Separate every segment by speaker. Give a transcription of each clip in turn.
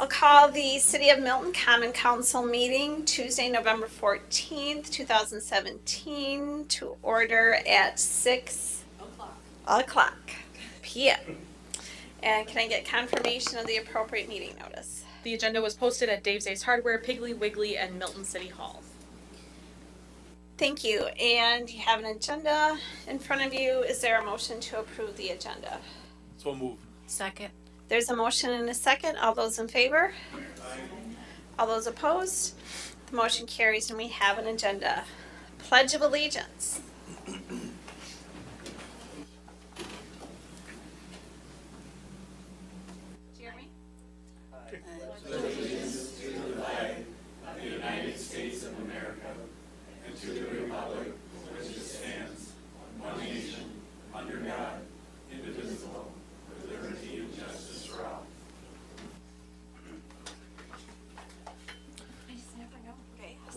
Speaker 1: I'll call the City of Milton Common Council meeting Tuesday, November fourteenth, two thousand seventeen, to order at six o'clock PM. And can I get confirmation of the appropriate meeting notice?
Speaker 2: The agenda was posted at Dave's Ace Hardware, Piggly Wiggly, and Milton City Hall.
Speaker 1: Thank you. And you have an agenda in front of you. Is there a motion to approve the agenda?
Speaker 3: So move.
Speaker 4: Second.
Speaker 1: There's a motion and a second. All those in favor? All those opposed? The motion carries and we have an agenda. Pledge of Allegiance.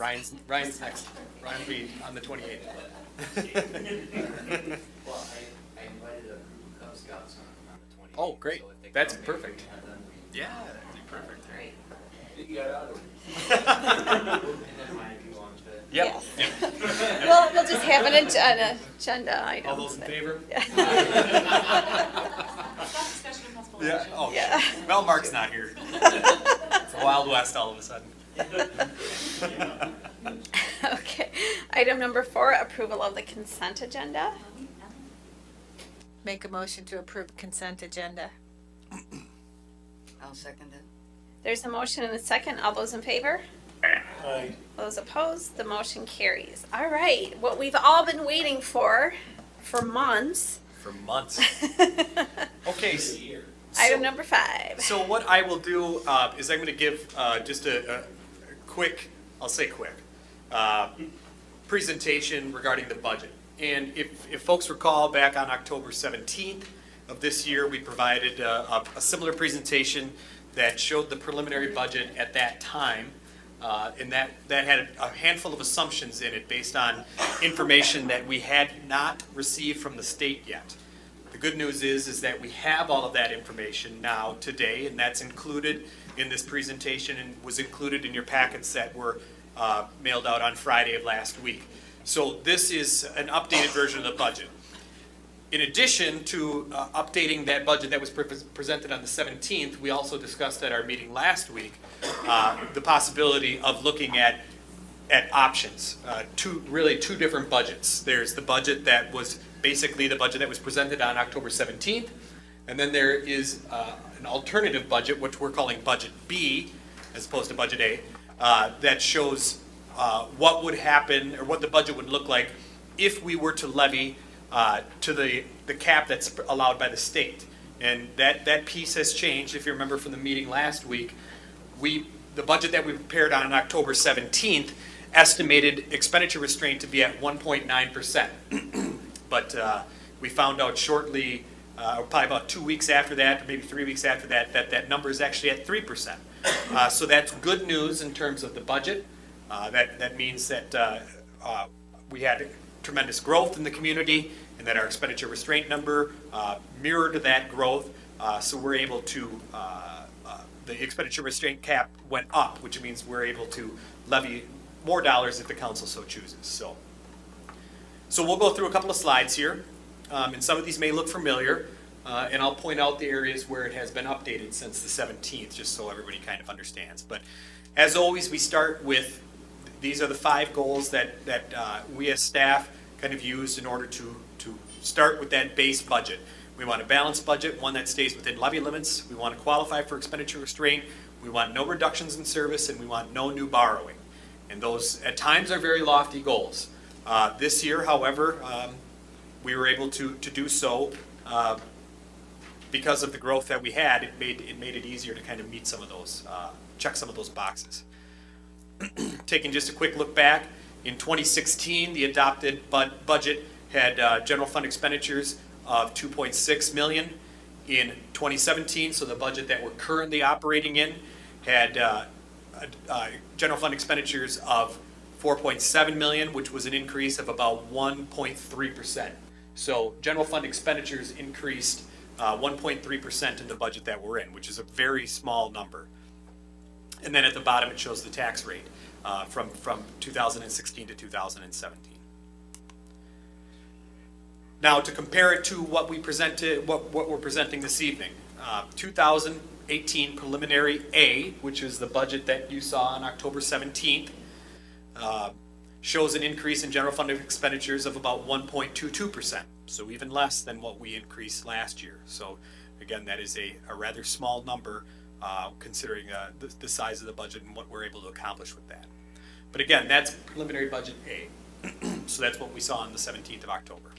Speaker 3: Ryan's, Ryan's next. Ryan will be on the twenty-eighth.
Speaker 5: Well, I, I invited a group of Cub Scouts on, on the twenty.
Speaker 3: Oh, great. That's perfect. Yeah, that'd be perfect.
Speaker 1: Great.
Speaker 5: You got out of it. And then mine can go on to.
Speaker 3: Yep.
Speaker 1: Yes. We'll, we'll just have an agenda, agenda item.
Speaker 3: All those in favor?
Speaker 1: Yeah.
Speaker 3: Yeah, oh,
Speaker 1: Yeah.
Speaker 3: well, Mark's not here. It's a Wild West all of a sudden.
Speaker 1: Okay. Item number four, approval of the consent agenda.
Speaker 4: Make a motion to approve consent agenda.
Speaker 6: I'll second it.
Speaker 1: There's a motion and a second. All those in favor?
Speaker 3: Aye.
Speaker 1: Those opposed? The motion carries. All right, what we've all been waiting for, for months.
Speaker 3: For months. Okay, s-
Speaker 1: Item
Speaker 3: so-
Speaker 1: number five.
Speaker 3: So what I will do uh, is I'm going to give uh, just a, a quick, I'll say quick, uh, presentation regarding the budget. And if, if folks recall, back on October 17th of this year, we provided uh, a, a similar presentation that showed the preliminary budget at that time. Uh, And that, that had a handful of assumptions in it based on information that we had not received from the state yet. The good news is, is that we have all of that information now today, and that's included in this presentation and was included in your packets that were uh, mailed out on Friday of last week. So this is an updated version of the budget. In addition to uh, updating that budget that was pre- presented on the 17th, we also discussed at our meeting last week uh, the possibility of looking at at options, uh, two, really two different budgets. There's the budget that was basically the budget that was presented on October 17th, and then there is uh, an alternative budget, which we're calling Budget B, as opposed to Budget A, uh, that shows uh, what would happen, or what the budget would look like if we were to levy uh, to the, the cap that's allowed by the state. And that, that piece has changed, if you remember from the meeting last week, we, the budget that we prepared on October 17th estimated expenditure restraint to be at 1.9%. But uh, we found out shortly, uh, probably about two weeks after that, or maybe three weeks after that, that that number is actually at 3%. Uh, So that's good news in terms of the budget. Uh, That, that means that uh, uh, we had tremendous growth in the community and that our expenditure restraint number uh, mirrored that growth. So we're able to, the expenditure restraint cap went up, which means we're able to levy more dollars if the council so chooses. So, so we'll go through a couple of slides here, um, and some of these may look familiar, uh, and I'll point out the areas where it has been updated since the 17th, just so everybody kind of understands. But as always, we start with, these are the five goals that, that uh, we as staff kind of used in order to, to start with that base budget. We want a balanced budget, one that stays within levy limits. We want to qualify for expenditure restraint. We want no reductions in service, and we want no new borrowing. And those, at times, are very lofty goals. Uh, This year, however, um, we were able to, to do so uh, because of the growth that we had. It made, it made it easier to kind of meet some of those, uh, check some of those boxes. Taking just a quick look back, in 2016, the adopted bud- budget had uh, general fund expenditures of 2.6 million. In 2017, so the budget that we're currently operating in, had uh, uh, general fund expenditures of 4.7 million, which was an increase of about 1.3%. So general fund expenditures increased uh, 1.3% in the budget that we're in, which is a very small number. And then at the bottom, it shows the tax rate uh, from, from 2016 to 2017. Now, to compare it to what we presented, what, what we're presenting this evening, uh, 2018 preliminary A, which is the budget that you saw on October 17th, uh, shows an increase in general fund expenditures of about 1.22%, so even less than what we increased last year. So again, that is a, a rather small number uh, considering uh, the, the size of the budget and what we're able to accomplish with that. But again, that's preliminary budget A. so that's what we saw on the 17th of October.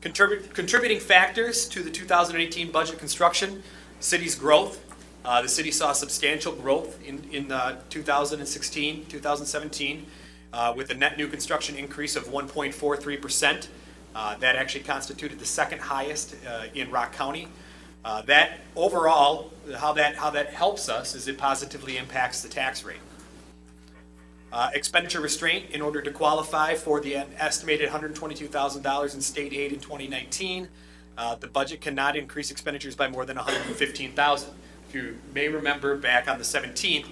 Speaker 3: Contribut- Contributing factors to the 2018 budget construction, city's growth. Uh, The city saw substantial growth in, in uh, 2016, 2017, uh, with a net new construction increase of 1.43%. Uh, That actually constituted the second highest uh, in Rock County. Uh, That overall, how that, how that helps us is it positively impacts the tax rate. Expenditure restraint in order to qualify for the estimated $122,000 in state aid in 2019. Uh, the budget cannot increase expenditures by more than 115,000. If you may remember back on the 17th,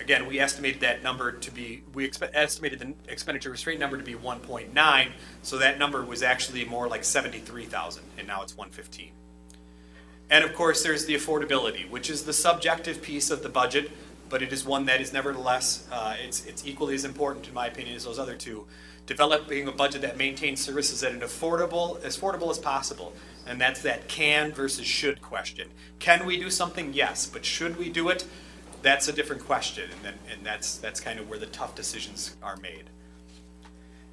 Speaker 3: again, we estimated that number to be, we estimated the expenditure restraint number to be 1.9, so that number was actually more like 73,000, and now it's 115. And of course, there's the affordability, which is the subjective piece of the budget, but it is one that is nevertheless, uh, it's, it's equally as important, in my opinion, as those other two. Developing a budget that maintains services at an affordable, as affordable as possible. And that's that can versus should question. Can we do something? Yes, but should we do it? That's a different question, and then, and that's, that's kind of where the tough decisions are made.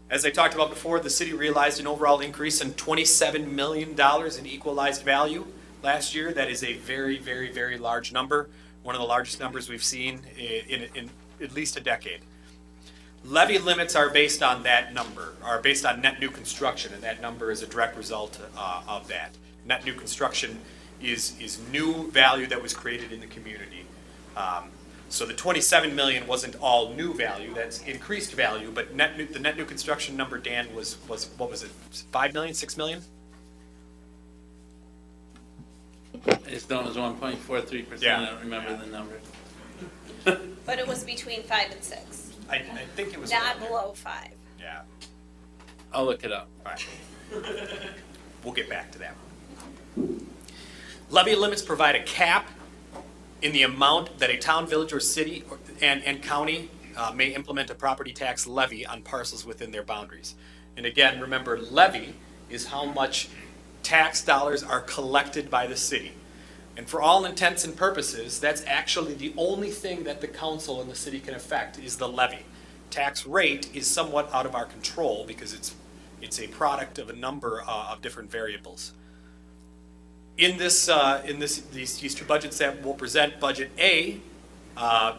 Speaker 3: As I talked about before, the city realized an overall increase in $27 million in equalized value last year. That is a very, very, very large number, one of the largest numbers we've seen i- in, in at least a decade. Levy limits are based on that number, are based on net new construction, and that number is a direct result uh, of that. Net new construction is, is new value that was created in the community. Um, So the 27 million wasn't all new value, that's increased value, but net new, the net new construction number, Dan, was, was, what was it, 5 million, 6 million?
Speaker 6: It's known as one point four three percent,
Speaker 3: Yeah.
Speaker 6: I don't remember the number.
Speaker 1: But it was between five and six,
Speaker 3: I, I think it was.
Speaker 1: not
Speaker 3: around there.
Speaker 1: below five.
Speaker 3: Yeah,
Speaker 6: I'll look it up.
Speaker 3: all right. We'll get back to that. Levy limits provide a cap in the amount that a town, village, or city or- and, and county uh, may implement a property tax levy on parcels within their boundaries. And again, remember, levy is how much tax dollars are collected by the city. And for all intents and purposes, that's actually the only thing that the council and the city can affect is the levy. Tax rate is somewhat out of our control because it's, it's a product of a number uh, of different variables. In this, uh, in this, these, these two budgets that we'll present, Budget A uh,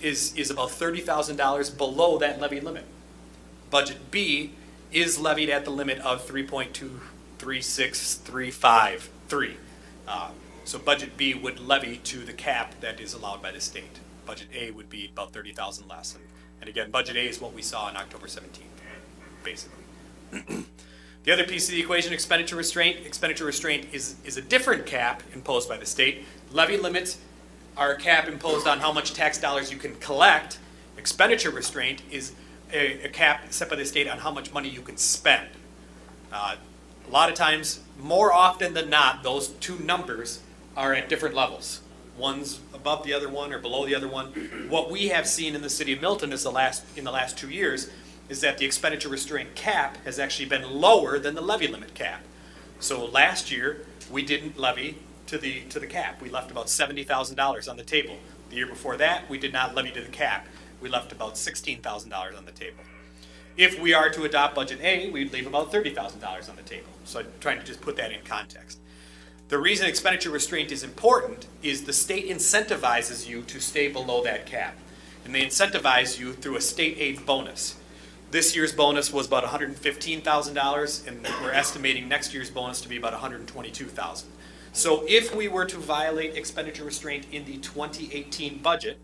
Speaker 3: is, is about thirty thousand dollars below that levy limit. Budget B is levied at the limit of three point So Budget B would levy to the cap that is allowed by the state. Budget A would be about thirty thousand less. And- And again, Budget A is what we saw on October seventeenth, basically. The other piece of the equation, expenditure restraint. Expenditure restraint is, is a different cap imposed by the state. Levy limits are a cap imposed on how much tax dollars you can collect. Expenditure restraint is a, a cap set by the state on how much money you can spend. Uh, a lot of times, more often than not, those two numbers are at different levels. One's above the other one or below the other one. What we have seen in the city of Milton is the last, in the last two years is that the expenditure restraint cap has actually been lower than the levy limit cap. So last year, we didn't levy to the, to the cap. We left about seventy thousand dollars on the table. The year before that, we did not levy to the cap. We left about sixteen thousand dollars on the table. If we are to adopt Budget A, we'd leave about thirty thousand dollars on the table. So I'm trying to just put that in context. The reason expenditure restraint is important is the state incentivizes you to stay below that cap. And they incentivize you through a state aid bonus. This year's bonus was about $115,000, and we're estimating next year's bonus to be about $122,000. So if we were to violate expenditure restraint in the 2018 budget,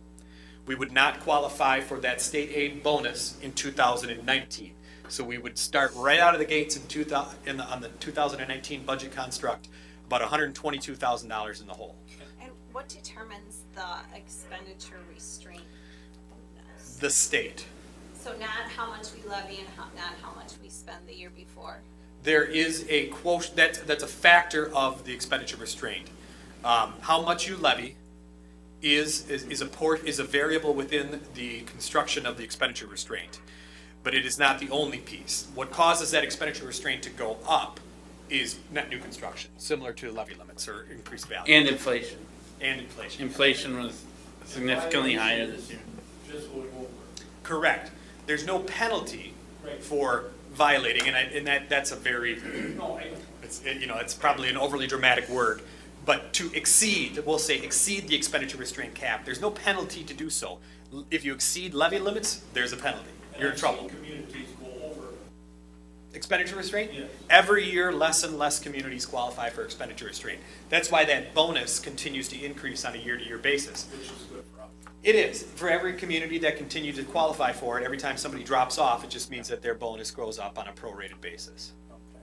Speaker 3: we would not qualify for that state aid bonus in 2019. So we would start right out of the gates in 2000, in the, on the 2019 budget construct, about $122,000 in the hole.
Speaker 1: And what determines the expenditure restraint? bonus?
Speaker 3: The state.
Speaker 1: So not how much we levy and how, not how much we spend the year before.
Speaker 3: There is a quotient, that's, that's a factor of the expenditure restraint. Um, how much you levy is, is, is a port, is a variable within the construction of the expenditure restraint. But it is not the only piece. What causes that expenditure restraint to go up is net new construction, similar to levy limits or increased value
Speaker 6: And inflation.
Speaker 3: and inflation.
Speaker 6: Inflation was significantly higher this year.
Speaker 7: Just going over.
Speaker 3: Correct. There's no penalty
Speaker 7: Right.
Speaker 3: for violating, and I, and that, that's a very,
Speaker 7: No, I,
Speaker 3: it's, you know, it's probably an overly dramatic word, but to exceed, we'll say exceed the expenditure restraint cap, there's no penalty to do so. If you exceed levy limits, there's a penalty. You're in
Speaker 7: I've
Speaker 3: trouble.
Speaker 7: Communities go over.
Speaker 3: Expenditure restraint? Every year, less and less communities qualify for expenditure restraint. That's why that bonus continues to increase on a year-to-year basis.
Speaker 7: which is good for us.
Speaker 3: It is. For every community that continues to qualify for it, every time somebody drops off, it just means that their bonus grows up on a prorated basis.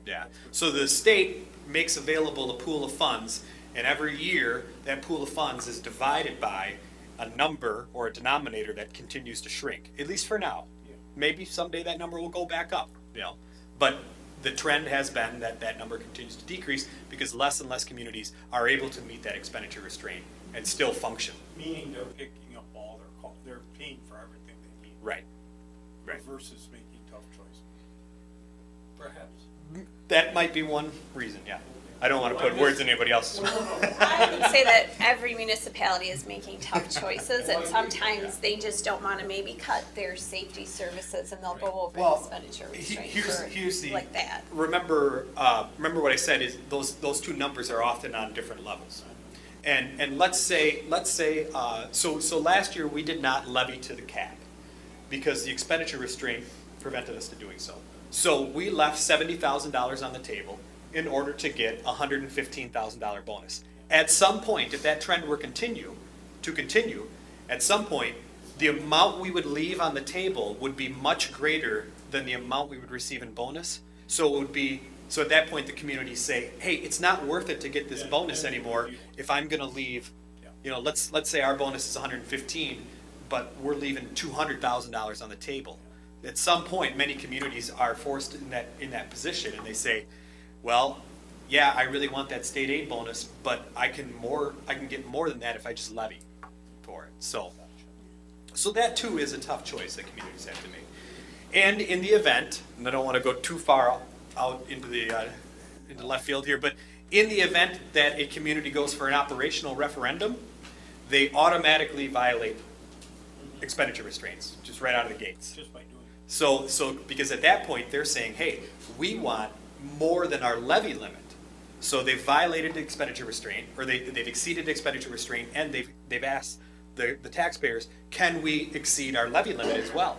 Speaker 3: Yeah. So the state makes available a pool of funds, and every year, that pool of funds is divided by a number or a denominator that continues to shrink, at least for now. Yeah. Maybe someday that number will go back up, you know. But the trend has been that that number continues to decrease because less and less communities are able to meet that expenditure restraint and still function.
Speaker 7: Meaning they're picking up all their, they're paying for everything they need.
Speaker 3: Right. Right.
Speaker 7: Versus making tough choices. Perhaps.
Speaker 3: That might be one reason, yeah. I don't want to put words in anybody else's mouth.
Speaker 1: I would say that every municipality is making tough choices, and sometimes they just don't wanna maybe cut their safety services, and they'll go over
Speaker 3: Well,
Speaker 1: expenditure
Speaker 3: he-
Speaker 1: restraint
Speaker 3: here's-
Speaker 1: for,
Speaker 3: here's the-
Speaker 1: like that.
Speaker 3: Remember, uh, remember what I said is those, those two numbers are often on different levels. And, and let's say, let's say, uh, so, so last year we did not levy to the cap because the expenditure restraint prevented us to doing so. So we left seventy thousand dollars on the table in order to get a hundred and fifteen thousand dollar bonus. At some point, if that trend were continue, to continue, at some point, the amount we would leave on the table would be much greater than the amount we would receive in bonus. So it would be, so at that point, the community say, hey, it's not worth it to get this bonus anymore if I'm gonna leave, you know, let's, let's say our bonus is hundred and fifteen, but we're leaving two hundred thousand dollars on the table. At some point, many communities are forced in that, in that position, and they say, well, yeah, I really want that state aid bonus, but I can more, I can get more than that if I just levy for it, so. So that too is a tough choice that communities have to make. And in the event, and I don't want to go too far out into the, uh, into left field here, but in the event that a community goes for an operational referendum, they automatically violate expenditure restraints, just right out of the gates.
Speaker 7: Just by doing it.
Speaker 3: So, so, because at that point, they're saying, hey, we want more than our levy limit. So they've violated the expenditure restraint, or they, they've exceeded expenditure restraint, and they've, they've asked the, the taxpayers, can we exceed our levy limit as well?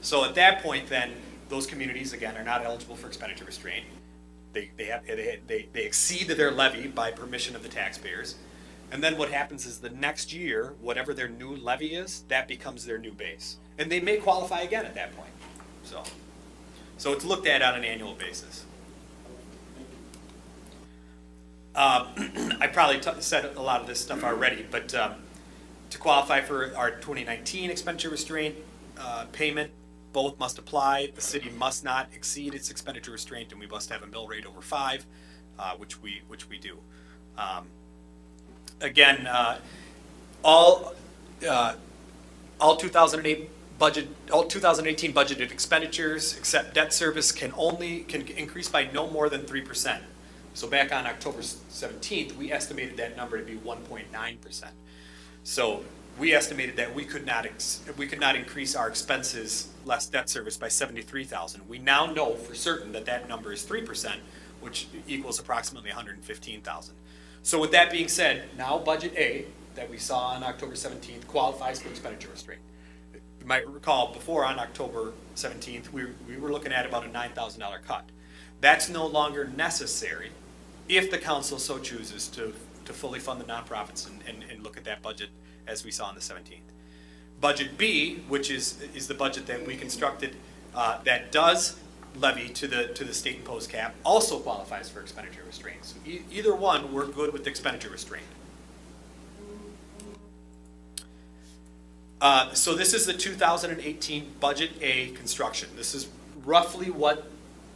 Speaker 3: So at that point, then, those communities, again, are not eligible for expenditure restraint. They, they have, they, they, they exceed their levy by permission of the taxpayers. And then what happens is the next year, whatever their new levy is, that becomes their new base. And they may qualify again at that point. So, so it's looked at on an annual basis. Uh, I probably said a lot of this stuff already, but um, to qualify for our 2019 expenditure restraint uh, payment, both must apply. The city must not exceed its expenditure restraint, and we must have a mill rate over five, uh, which we which we do. Um, again, uh, all uh, all 2008 budget, all 2018 budgeted expenditures except debt service can only, can increase by no more than 3%. So back on October 17th, we estimated that number to be 1.9%. So we estimated that we could not, we could not increase our expenses less debt service by 73,000. We now know for certain that that number is 3%, which equals approximately 115,000. So with that being said, now budget A that we saw on October 17th qualifies for expenditure restraint. You might recall before on October 17th, we, we were looking at about a $9,000 cut. That's no longer necessary if the council so chooses to, to fully fund the nonprofits and, and, and look at that budget as we saw on the 17th. Budget B, which is, is the budget that we constructed, uh, that does levy to the, to the state imposed cap, also qualifies for expenditure restraint. So e- either one, we're good with expenditure restraint. Uh, So this is the 2018 Budget A construction. This is roughly what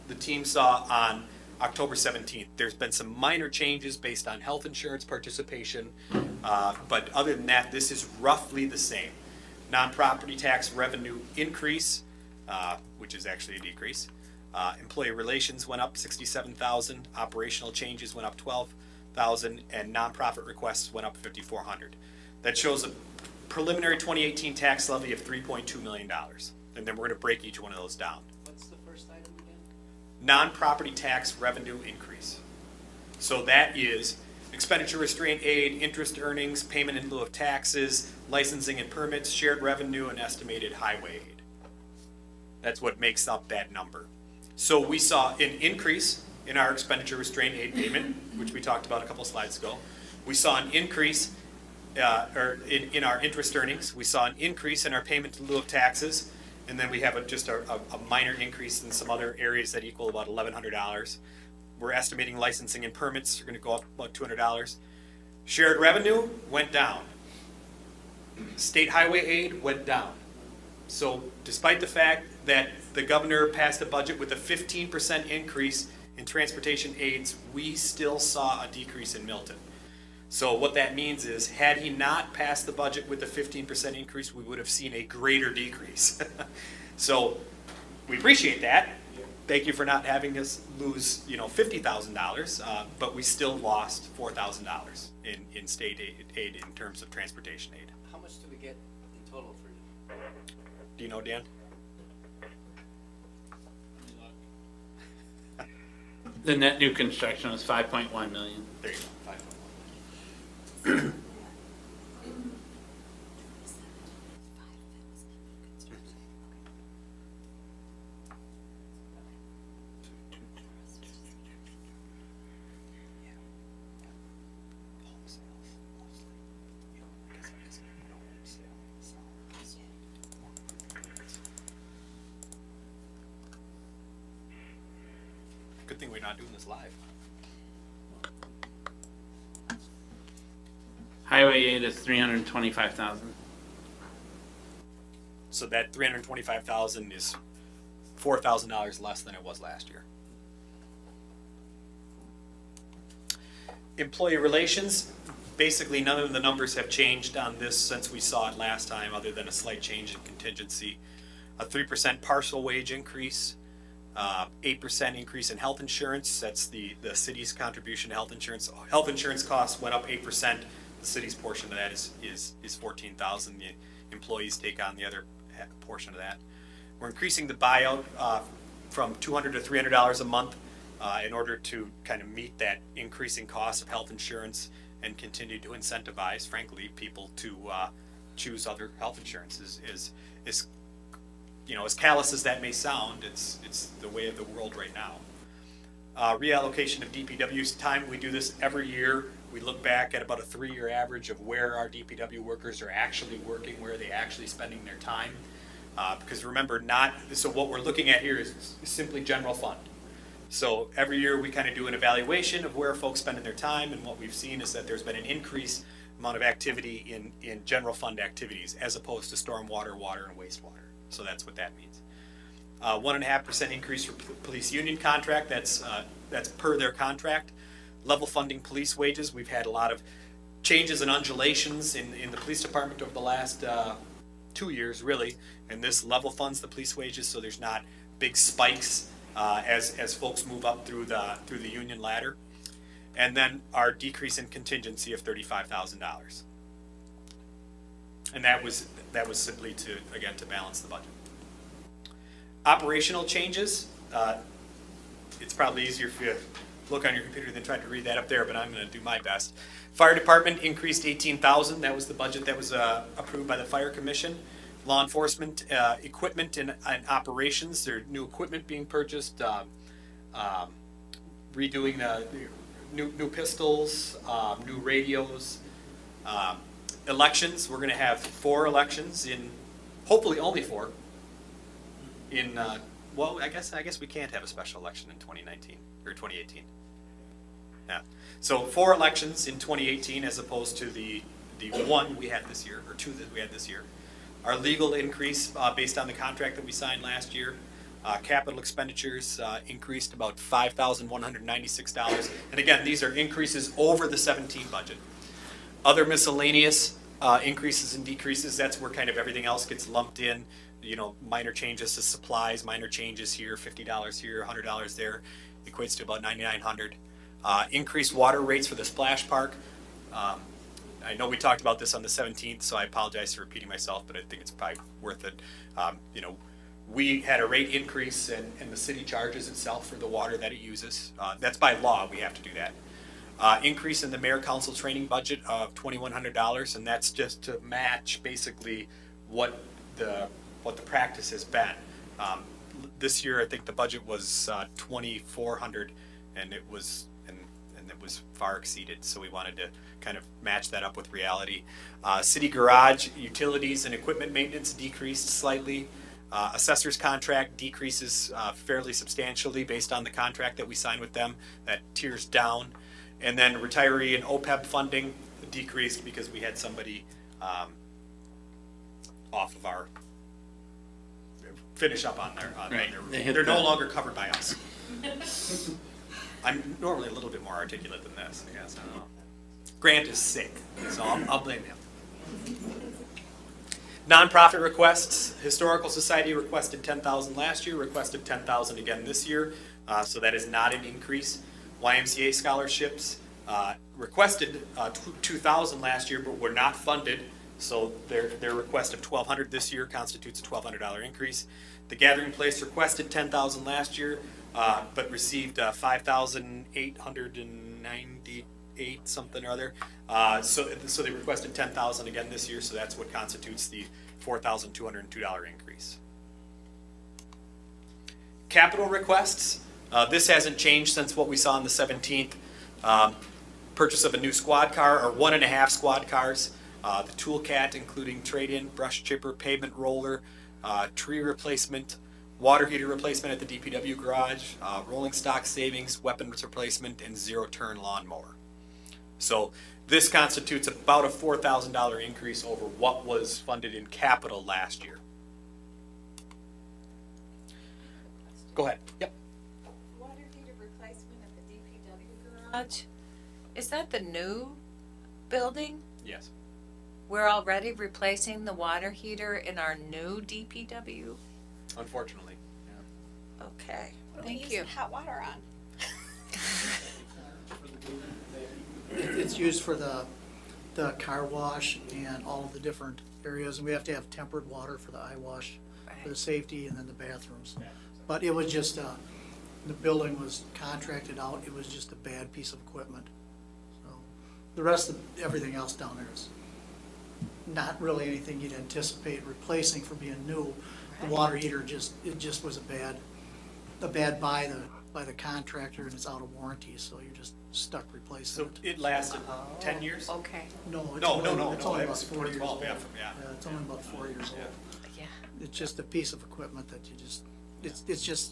Speaker 3: the team saw on October 17th. There's been some minor changes based on health insurance participation, uh, but other than that, this is roughly the same. Non-property tax revenue increase, uh, which is actually a decrease. Uh, Employee relations went up 67,000, operational changes went up 12,000, and nonprofit requests went up 5,400. That shows a preliminary 2018 tax levy of $3.2 million. And then we're going to break each one of those down. Non-property tax revenue increase. So that is expenditure restraint aid, interest earnings, payment in lieu of taxes, licensing and permits, shared revenue, and estimated highway aid. That's what makes up that number. So we saw an increase in our expenditure restraint aid payment, which we talked about a couple slides ago. We saw an increase uh, or in, in our interest earnings. We saw an increase in our payment in lieu of taxes. And then we have a, just a, a, a minor increase in some other areas that equal about eleven hundred dollars. We're estimating licensing and permits are gonna go up about two hundred dollars. Shared revenue went down. State highway aid went down. So despite the fact that the governor passed a budget with a fifteen percent increase in transportation aids, we still saw a decrease in Milton. So what that means is, had he not passed the budget with the fifteen percent increase, we would have seen a greater decrease. So, we appreciate that. Thank you for not having us lose, you know, fifty thousand dollars, uh, but we still lost four thousand dollars in, in state aid, aid in terms of transportation aid.
Speaker 5: How much do we get in total for you?
Speaker 3: Do you know, Dan?
Speaker 6: The net new construction was five point one million.
Speaker 3: There you go. Good thing we're not doing this live.
Speaker 6: Highway aid is three hundred and twenty-five thousand.
Speaker 3: So that three hundred twenty-five thousand is four thousand dollars less than it was last year. Employee relations, basically none of the numbers have changed on this since we saw it last time, other than a slight change in contingency. A three percent partial wage increase, uh, eight percent increase in health insurance, that's the, the city's contribution to health insurance. Health insurance costs went up eight percent, the city's portion of that is, is, is fourteen thousand, the employees take on the other portion of that. We're increasing the buyout, uh, from two hundred to three hundred dollars a month, uh, in order to kind of meet that increasing cost of health insurance and continue to incentivize, frankly, people to, uh, choose other health insurance is, is, is you know, as callous as that may sound, it's, it's the way of the world right now. Uh, reallocation of DPW's time, we do this every year. We look back at about a three-year average of where our DPW workers are actually working, where they actually spending their time. Uh, because remember, not, so what we're looking at here is simply general fund. So every year, we kind of do an evaluation of where folks spending their time, and what we've seen is that there's been an increase amount of activity in, in general fund activities as opposed to stormwater, water, and wastewater. So that's what that means. Uh, one and a half percent increase for police union contract, that's, uh, that's per their contract. Level funding police wages, we've had a lot of changes and undulations in, in the police department over the last, uh, two years, really. And this level funds the police wages, so there's not big spikes, uh, as, as folks move up through the, through the union ladder. And then our decrease in contingency of thirty-five thousand dollars. And that was, that was simply to, again, to balance the budget. Operational changes, uh, it's probably easier if you look on your computer than try to read that up there, but I'm gonna do my best. Fire department increased eighteen thousand, that was the budget that was, uh, approved by the fire commission. Law enforcement, uh, equipment and, and operations, there new equipment being purchased, um, um, redoing the, the new, new pistols, um, new radios. Um, elections, we're gonna have four elections in, hopefully only four. In, uh, well, I guess, I guess we can't have a special election in twenty nineteen, or twenty eighteen. Yeah, so four elections in twenty eighteen as opposed to the, the one we had this year, or two that we had this year. our legal increase uh, based on the contract that we signed last year. Uh, Capital expenditures uh, increased about $5,196. And again, these are increases over the 17 budget. Other miscellaneous uh, increases and decreases, that's where kind of everything else gets lumped in. You know, minor changes to supplies, minor changes here, $50 here, $100 there, equates to about 9,900. Uh, Increased water rates for the splash park. Um, I know we talked about this on the 17th, so I apologize for repeating myself, but I think it's probably worth it. Um, You know, we had a rate increase and, and the city charges itself for the water that it uses. Uh, That's by law, we have to do that. Uh, Increase in the mayor council training budget of $2,100, and that's just to match basically what the, what the practice has been. Um, This year, I think the budget was uh, 2,400, and it was, and, and it was far exceeded, so we wanted to kind of match that up with reality. Uh, City garage, utilities and equipment maintenance decreased slightly. Uh, Assessor's contract decreases uh, fairly substantially based on the contract that we signed with them. That tiers down. And then retiree and OPEB funding decreased because we had somebody um, off of our, finish up on their, on
Speaker 6: Right.
Speaker 3: their,
Speaker 6: They
Speaker 3: They're no longer covered by us. I'm normally a little bit more articulate than this, I guess, I don't know. Grant is sick, so I'll, I'll blame him. Nonprofit requests, Historical Society requested ten thousand last year, requested ten thousand again this year, uh, so that is not an increase. YMCA scholarships, uh, requested, uh, two thousand last year, but were not funded, so their, their request of twelve hundred this year constitutes a twelve hundred dollar increase. The Gathering Place requested ten thousand last year, uh, but received, uh, five thousand eight hundred and ninety-eight, something or other. Uh, so, so they requested ten thousand again this year, so that's what constitutes the four thousand two hundred and two dollar increase. Capital requests, uh, this hasn't changed since what we saw on the seventeenth. Um, purchase of a new squad car, or one and a half squad cars. Uh, the tool cat, including trade-in, brush chipper, pavement roller, uh, tree replacement, water heater replacement at the DPW garage, uh, rolling stock savings, weapons replacement, and zero-turn lawnmower. So this constitutes about a four thousand dollar increase over what was funded in capital last year. Go ahead. Yep.
Speaker 4: Water heater replacement at the DPW garage? Is that the new building?
Speaker 3: Yes.
Speaker 4: We're already replacing the water heater in our new DPW?
Speaker 3: Unfortunately.
Speaker 4: Okay,
Speaker 1: What are we
Speaker 4: thank
Speaker 1: using
Speaker 4: you.
Speaker 1: hot water on?
Speaker 8: It's used for the, the car wash and all of the different areas, and we have to have tempered water for the eye wash, for the safety, and then the bathrooms. But it was just, uh, the building was contracted out, it was just a bad piece of equipment. So The rest of, everything else down there is not really anything you'd anticipate replacing for being new. The water heater just, it just was a bad, a bad buy the, by the contractor, and it's out of warranty, so you're just stuck replacing
Speaker 3: So
Speaker 8: it.
Speaker 3: it lasted ten years?
Speaker 4: Okay,
Speaker 8: No, it's
Speaker 3: No,
Speaker 8: only,
Speaker 3: no, no,
Speaker 8: it's
Speaker 3: no,
Speaker 8: only
Speaker 3: that
Speaker 8: about
Speaker 3: was
Speaker 8: four years
Speaker 3: 2012,
Speaker 8: old.
Speaker 3: yeah, from- yeah.
Speaker 8: Yeah, it's only about four years
Speaker 3: Yeah.
Speaker 8: old.
Speaker 4: yeah.
Speaker 8: It's just a piece of equipment that you just, it's, it's just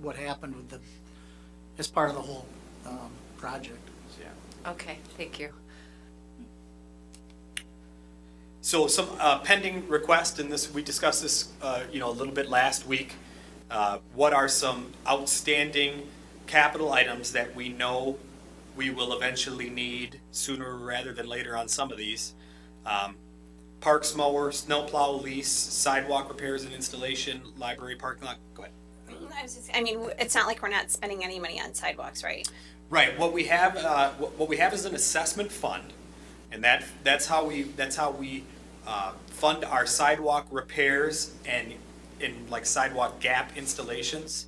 Speaker 8: what happened with the, as part of the whole, um, project.
Speaker 3: Yeah.
Speaker 4: Okay, thank you.
Speaker 3: So some uh, pending request, and this, we discussed this, uh, you know, a little bit last week. Uh, What are some outstanding capital items that we know we will eventually need sooner rather than later on some of these? Um, Parks mower, snowplow lease, sidewalk repairs and installation, library parking lot, go ahead.
Speaker 1: I was just, I mean, it's not like we're not spending any money on sidewalks, right?
Speaker 3: Right, what we have, uh, what we have is an assessment fund, and that, that's how we, that's how we, uh, fund our sidewalk repairs and, in like sidewalk gap installations.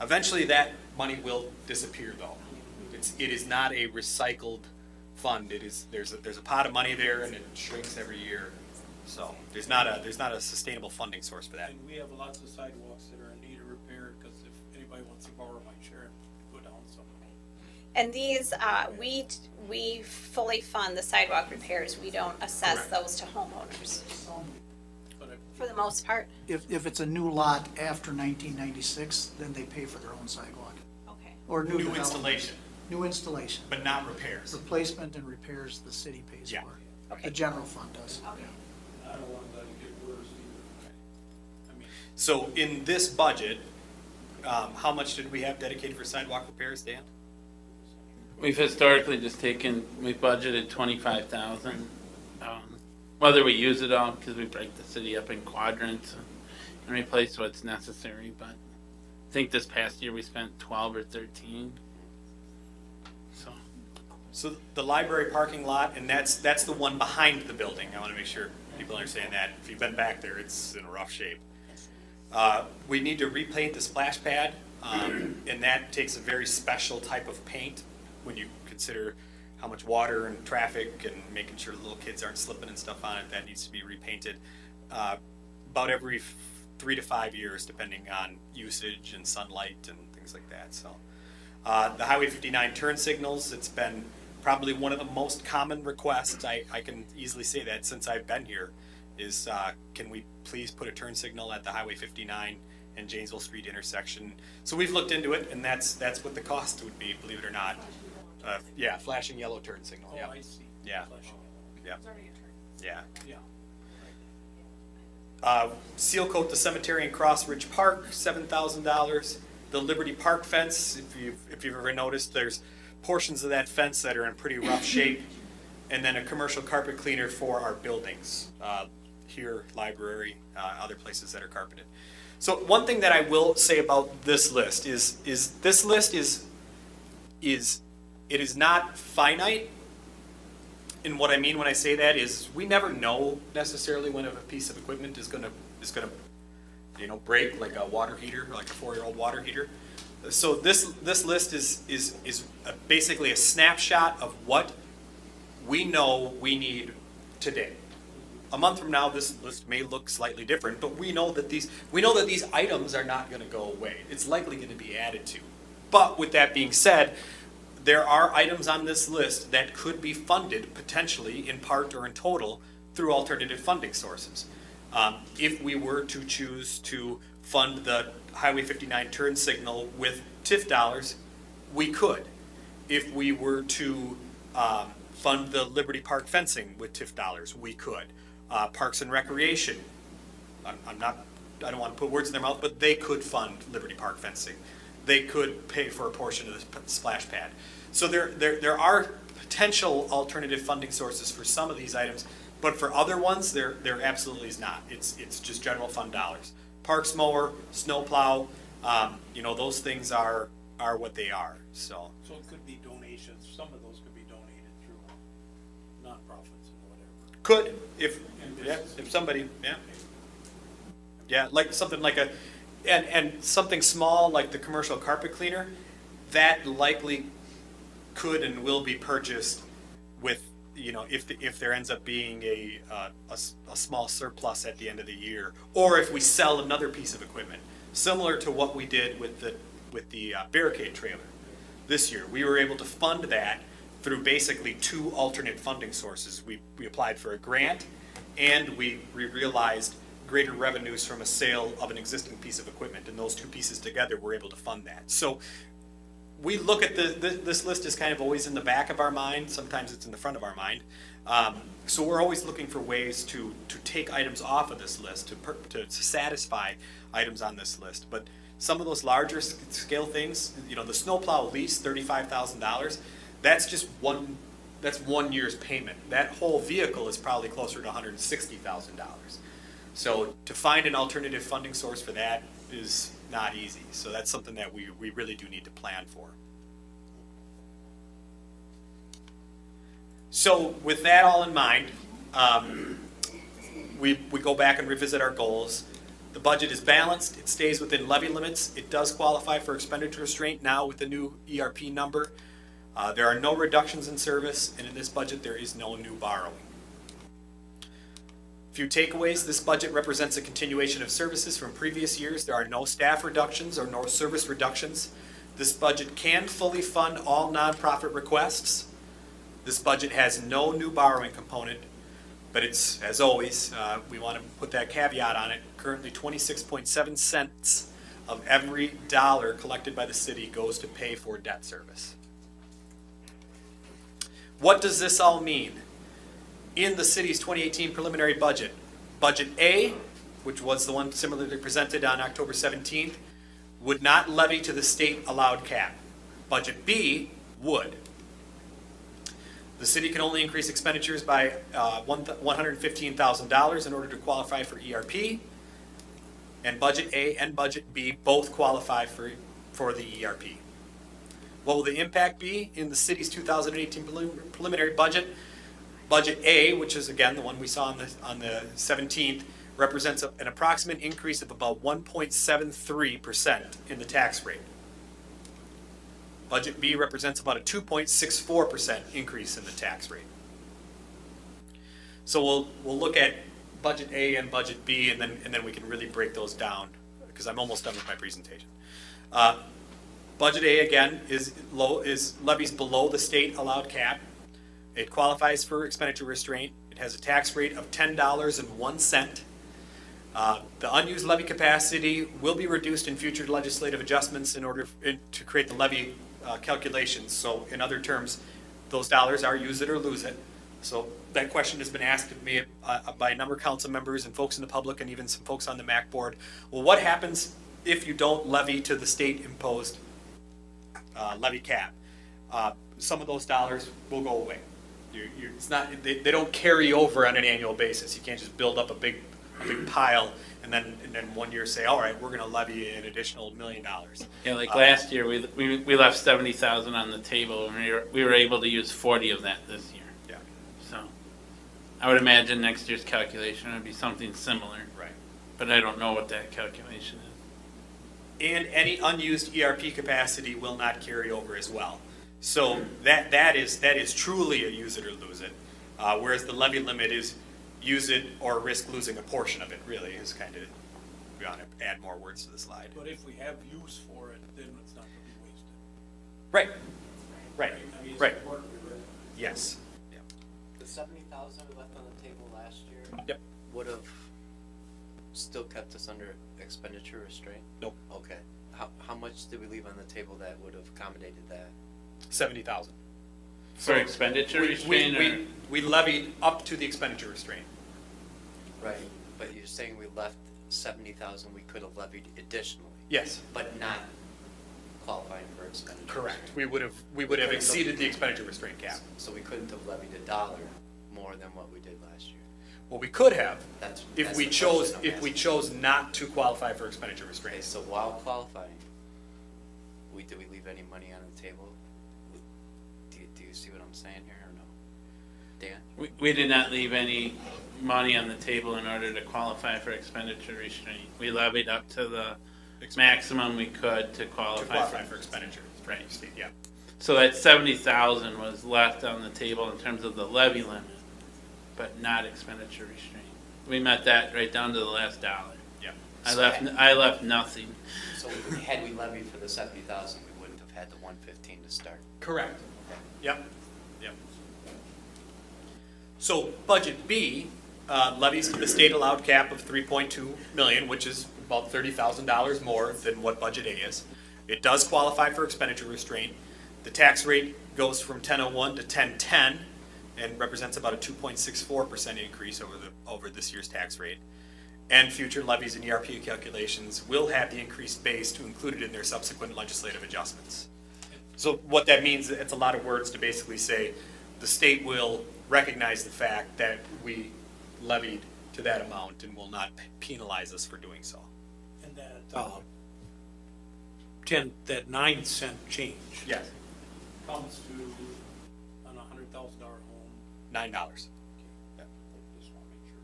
Speaker 3: Eventually, that money will disappear though. It's, it is not a recycled fund, it is, there's a, there's a pot of money there and it shrinks every year. So, there's not a, there's not a sustainable funding source for that.
Speaker 7: And we have lots of sidewalks that are in need of repair, because if anybody wants to borrow my chair, some.
Speaker 1: And these, uh, we, we fully fund the sidewalk repairs. We don't assess
Speaker 3: Correct.
Speaker 1: those to homeowners, for the most part.
Speaker 8: If, if it's a new lot after nineteen ninety-six, then they pay for their own sidewalk,
Speaker 1: Okay.
Speaker 8: or new
Speaker 3: New
Speaker 8: development.
Speaker 3: installation,
Speaker 8: New installation.
Speaker 3: but not repairs.
Speaker 8: Replacement and repairs the city pays
Speaker 3: Yeah.
Speaker 8: for.
Speaker 1: Okay.
Speaker 8: The general fund does.
Speaker 1: Okay.
Speaker 7: I don't want that to get worse
Speaker 3: So in this budget, um, how much did we have dedicated for sidewalk repairs, Dan?
Speaker 6: We've historically just taken, we've budgeted twenty-five thousand. Um, Whether we use it all, because we break the city up in quadrants and replace what's necessary, but I think this past year we spent twelve or thirteen. So,
Speaker 3: So the library parking lot, and that's, that's the one behind the building. I want to make sure people understand that. If you've been back there, it's in rough shape. Uh, We need to repaint the splash pad, um, and that takes a very special type of paint when you consider how much water and traffic and making sure little kids aren't slipping and stuff on it. That needs to be repainted uh, about every three to five years, depending on usage and sunlight and things like that, so. Uh, the Highway 59 turn signals, it's been probably one of the most common requests, I, I can easily say that since I've been here, is, uh, can we please put a turn signal at the Highway 59 and Janesville Street intersection? So we've looked into it, and that's, that's what the cost would be, believe it or not. Uh, yeah, flashing yellow turn signal,
Speaker 7: Oh,
Speaker 3: yeah,
Speaker 7: I see.
Speaker 3: Yeah.
Speaker 7: Flashing
Speaker 3: yeah, yeah.
Speaker 7: Yeah.
Speaker 3: Uh, seal coat the cemetery in Cross Ridge Park, seven thousand dollars. The Liberty Park fence, if you if you've ever noticed, there's portions of that fence that are in pretty rough shape. And then a commercial carpet cleaner for our buildings, uh, here, library, uh, other places that are carpeted. So one thing that I will say about this list is is this list is is it is not finite. And what I mean when I say that is we never know necessarily when a piece of equipment is gonna is gonna you know break like a water heater, like a four-year-old water heater. So this this list is is is a, basically a snapshot of what we know we need today. A month from now, this list may look slightly different, but we know that these we know that these items are not going to go away. It's likely going to be added to. But with that being said, there are items on this list that could be funded potentially in part or in total through alternative funding sources. Um, if we were to choose to fund the Highway 59 turn signal with TIF dollars, we could. If we were to um, fund the Liberty Park fencing with TIF dollars, we could. Uh, Parks and Recreation, I'm, I'm not, I don't want to put words in their mouth, but they could fund Liberty Park fencing. They could pay for a portion of the splash pad. So there, there, there are potential alternative funding sources for some of these items, but for other ones, there, there absolutely is not. It's, it's just general fund dollars. Parks mower, snow plow, um, you know, those things are, are what they are, so.
Speaker 7: So it could be donations, some of those could be donated through nonprofits and whatever.
Speaker 3: Could, if, yeah, if somebody, yeah. Yeah, like something like a, and, and something small like the commercial carpet cleaner, that likely could and will be purchased with, you know, if, the- if there ends up being a, uh, a, a small surplus at the end of the year, or if we sell another piece of equipment, similar to what we did with the, with the uh, barricade trailer this year. We were able to fund that through basically two alternate funding sources. We, we applied for a grant and we, we realized greater revenues from a sale of an existing piece of equipment. And those two pieces together were able to fund that. So we look at the, the, this list is kind of always in the back of our mind. Sometimes it's in the front of our mind. Um, so we're always looking for ways to, to take items off of this list to, per, to satisfy items on this list. But some of those larger scale things, you know, the snowplow lease, thirty-five thousand dollars, that's just one, that's one year's payment. That whole vehicle is probably closer to hundred and sixty thousand dollars. So to find an alternative funding source for that is not easy. So that's something that we, we really do need to plan for. So with that all in mind, um, we, we go back and revisit our goals. The budget is balanced, it stays within levy limits, it does qualify for expenditure restraint now with the new ERP number. Uh, there are no reductions in service, and in this budget, there is no new borrowing. Few takeaways, this budget represents a continuation of services from previous years. There are no staff reductions or no service reductions. This budget can fully fund all nonprofit requests. This budget has no new borrowing component, but it's, as always, uh, we want to put that caveat on it. Currently, 26.7 cents of every dollar collected by the city goes to pay for debt service. What does this all mean? In the city's 2018 preliminary budget, Budget A which was the one similarly presented on October 17th, would not levy to the state allowed cap. Budget B would. The city can only increase expenditures by uh, $115,000 in order to qualify for ERP. And Budget A and Budget B both qualify for, for the ERP. What will the impact be in the city's 2018 prelim- preliminary budget? Budget A, which is again the one we saw on the, on the 17th, represents an approximate increase of about 1.73% in the tax rate. Budget B represents about a 2.64% increase in the tax rate. So we'll, we'll look at Budget A and Budget B, and then, and then we can really break those down, because I'm almost done with my presentation. Uh, Budget A, again, is low, is levies below the state allowed cap. It qualifies for expenditure restraint. It has a tax rate of ten dollars and one cent. Uh, The unused levy capacity will be reduced in future legislative adjustments in order in- to create the levy uh, calculations. So in other terms, those dollars are use it or lose it. So that question has been asked of me uh, by a number of council members and folks in the public and even some folks on the MAC board. Well, what happens if you don't levy to the state imposed uh, levy cap? Uh, Some of those dollars will go away. You, you, it's not, they, they don't carry over on an annual basis. You can't just build up a big, a big pile and then, and then one year say, all right, we're gonna levy an additional million dollars.
Speaker 6: Yeah, like
Speaker 3: Uh,
Speaker 6: last year, we, we, we left seventy thousand on the table, and we were, we were able to use forty of that this year.
Speaker 3: Yeah.
Speaker 6: So, I would imagine next year's calculation would be something similar,
Speaker 3: Right.
Speaker 6: but I don't know what that calculation is.
Speaker 3: And any unused ERP capacity will not carry over as well. So that, that is, that is truly a use it or lose it. Uh, whereas the levy limit is use it or risk losing a portion of it, really, is kind of, we ought to add more words to the slide.
Speaker 7: But if we have use for it, then it's not gonna be wasted.
Speaker 3: Right, right,
Speaker 7: I mean,
Speaker 3: right,
Speaker 7: important to it.
Speaker 3: yes. Yeah.
Speaker 5: The seventy thousand we left on the table last year?
Speaker 3: Yep.
Speaker 5: Would have still kept us under expenditure restraint?
Speaker 3: Nope.
Speaker 5: Okay. How, how much did we leave on the table that would have accommodated that?
Speaker 3: Seventy thousand.
Speaker 6: For expenditure
Speaker 3: We,
Speaker 6: restraint, or,
Speaker 3: we, we levied up to the expenditure restraint.
Speaker 5: Right. But you're saying we left seventy thousand we could have levied additionally,
Speaker 3: Yes,
Speaker 5: but not qualifying for expenditure?
Speaker 3: correct. We would have, we would have exceeded the expenditure restraint cap.
Speaker 5: So we couldn't have levied a dollar more than what we did last year?
Speaker 3: Well, we could have,
Speaker 5: That's.
Speaker 3: if
Speaker 5: that's
Speaker 3: we
Speaker 5: the
Speaker 3: chose,
Speaker 5: question I'm
Speaker 3: if we
Speaker 5: asking.
Speaker 3: chose not to qualify for expenditure
Speaker 5: Okay,
Speaker 3: restraint.
Speaker 5: so while qualifying, we, did we leave any money on the table? Do you, see what I'm saying here or no? Dan?
Speaker 6: we, we did not leave any money on the table in order to qualify for expenditure restraint. We levied up to the maximum we could to
Speaker 3: To
Speaker 6: qualify
Speaker 3: qualify
Speaker 6: for.
Speaker 3: for expenditure.
Speaker 6: Right.
Speaker 3: Yeah.
Speaker 6: So that seventy thousand was left on the table in terms of the levy limit, but not expenditure restraint. We met that right down to the last dollar.
Speaker 3: Yeah.
Speaker 6: I left, I left nothing.
Speaker 5: So had we levied for the seventy thousand, we wouldn't have had the one fifteen to start.
Speaker 3: Correct. Yep, yep. So budget B uh, levies to the state allowed cap of three point two million, which is about thirty thousand dollars more than what budget A is. It does qualify for expenditure restraint. The tax rate goes from ten oh one to ten ten and represents about a two point six four percent increase over the, over this year's tax rate. And future levies and ERP calculations will have the increased base to include it in their subsequent legislative adjustments. So what that means, it's a lot of words to basically say, the state will recognize the fact that we levied to that amount and will not penalize us for doing so.
Speaker 7: And that, uh, ten, that nine cent change
Speaker 3: Yes.
Speaker 7: comes to, on a hundred thousand dollar home.
Speaker 3: Nine dollars.
Speaker 7: Okay. Just wanna make sure.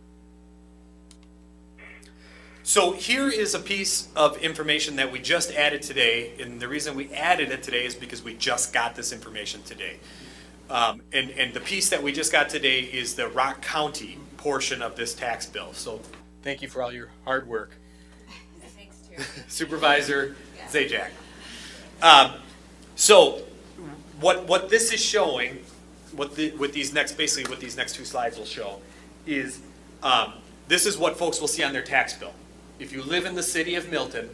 Speaker 3: So here is a piece of information that we just added today, and the reason we added it today is because we just got this information today. Um, and, and the piece that we just got today is the Rock County portion of this tax bill. So thank you for all your hard work. Thanks, Supervisor Zajac. Um, so what, what this is showing, what the, what these next, basically what these next two slides will show, is um, this is what folks will see on their tax bill. If you live in the city of Milton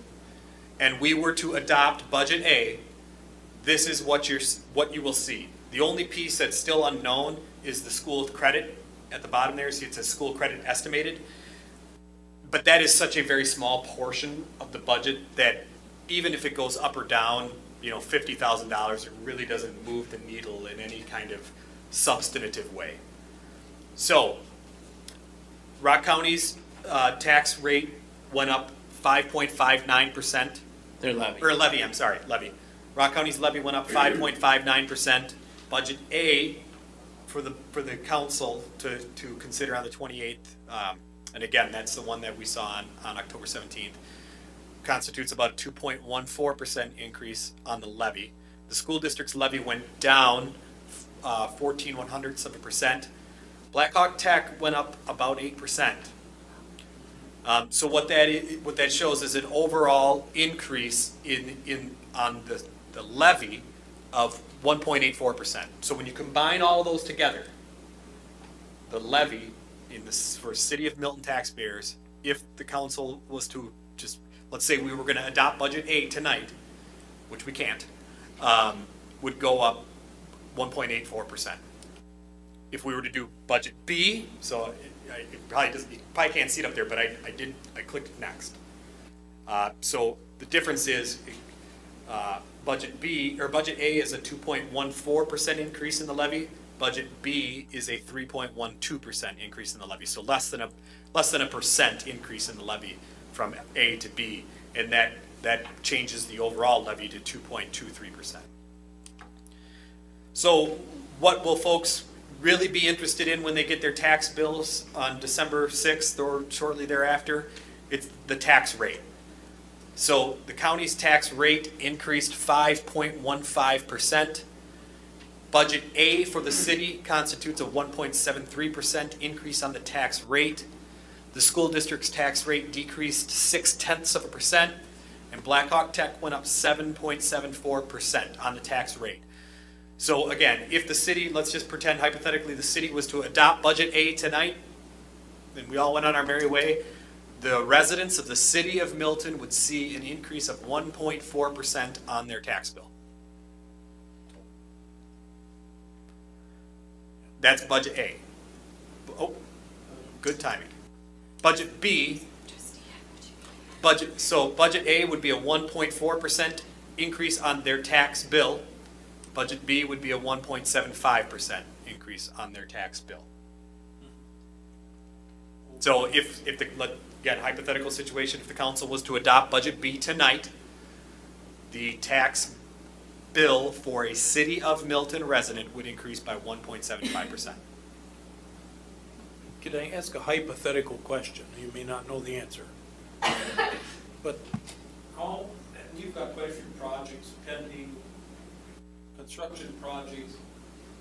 Speaker 3: and we were to adopt Budget A, this is what you're, what you will see. The only piece that's still unknown is the school credit at the bottom there. See, it says school credit estimated. but that is such a very small portion of the budget that even if it goes up or down, you know, fifty thousand dollars, it really doesn't move the needle in any kind of substantive way. So, Rock County's, uh, tax rate went up five point five nine percent
Speaker 6: Their levy.
Speaker 3: or levy, I'm sorry, levy. Rock County's levy went up five point five nine percent. Budget A for the, for the council to, to consider on the twenty-eighth, um, and again, that's the one that we saw on, on October seventeenth, constitutes about a two point one four percent increase on the levy. The school district's levy went down, uh, fourteen one hundredths of a percent. Blackhawk Tech went up about eight percent. Um, so what that what that shows is an overall increase in, in, on the, the levy of one point eight four percent. So when you combine all those together, the levy in this, for city of Milton taxpayers, if the council was to just, let's say we were gonna adopt budget A tonight, which we can't, um, would go up one point eight four percent if we were to do budget B, so I- it probably doesn't, you probably can't see it up there, but I, I did, I clicked next. Uh, so the difference is, uh, budget B, or budget A is a two point one four percent increase in the levy. Budget B is a three point one two percent increase in the levy, so less than a, less than a percent increase in the levy from A to B. And that, that changes the overall levy to two point two three percent. So what will folks really be interested in when they get their tax bills on December 6th or shortly thereafter? It's the tax rate. So the county's tax rate increased 5.15%. Budget A for the city constitutes a 1.73% increase on the tax rate. The school district's tax rate decreased six tenths of a percent, and Blackhawk Tech went up 7.74% on the tax rate. So again, if the city, let's just pretend hypothetically, the city was to adopt Budget A tonight, and we all went on our merry way, the residents of the city of Milton would see an increase of 1.4% on their tax bill. That's Budget A. Oh, good timing. Budget B, budget, so Budget A would be a 1.4% increase on their tax bill. Budget B would be a one point seven five percent increase on their tax bill. So if, if the, again, hypothetical situation, if the council was to adopt Budget B tonight, the tax bill for a city of Milton resident would increase by one point seven five percent.
Speaker 7: Could I ask a hypothetical question? You may not know the answer. But how, we've got quite a few projects pending, construction projects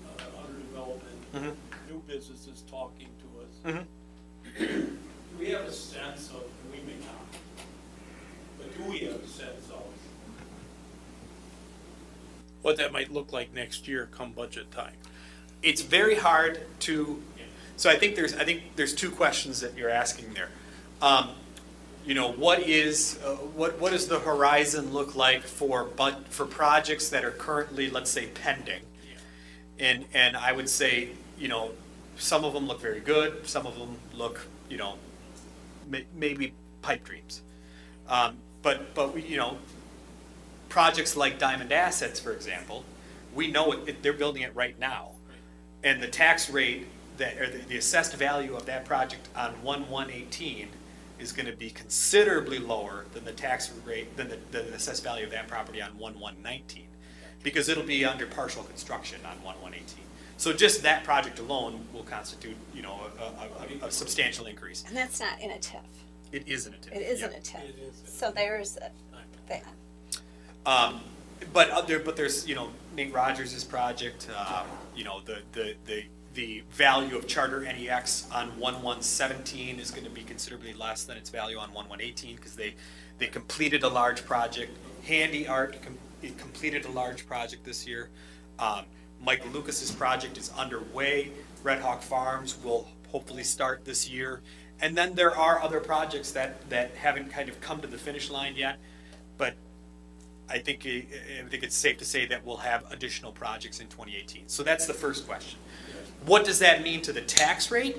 Speaker 7: uh, under development, new businesses talking to us. Do we have a sense of, and we may not, but do we have a sense of what that might look like next year come budget time?
Speaker 3: it's very hard to, so I think there's, I think there's two questions that you're asking there. Um, you know, what is, uh, what, what does the horizon look like for, but, for projects that are currently, let's say, pending? And, and I would say, you know, some of them look very good, some of them look, you know, may, maybe pipe dreams. Um, but, but you know, projects like Diamond Assets, for example, we know it, it, they're building it right now. And the tax rate that, or the, the assessed value of that project on 1118 is going to be considerably lower than the tax rate than the, than the assessed value of that property on 1119 because it'll be under partial construction on 1118. So just that project alone will constitute, you know, a, a, a, a substantial increase.
Speaker 1: And that's not in a TIF.
Speaker 3: It is in a TIF.
Speaker 1: It is
Speaker 3: yep.
Speaker 1: in a TIF. So there's that.
Speaker 3: Um, but other, but there's you know Nate Rogers' project, um, you know the the the the value of Charter NEX on one one seventeen is gonna be considerably less than its value on one one eighteen, because they, they completed a large project. Handy Art com- completed a large project this year. Um, Mike Lucas's project is underway. Red Hawk Farms will hopefully start this year. And then there are other projects that, that haven't kind of come to the finish line yet, but I think, I think it's safe to say that we'll have additional projects in 2018. So that's the first question. What does that mean to the tax rate?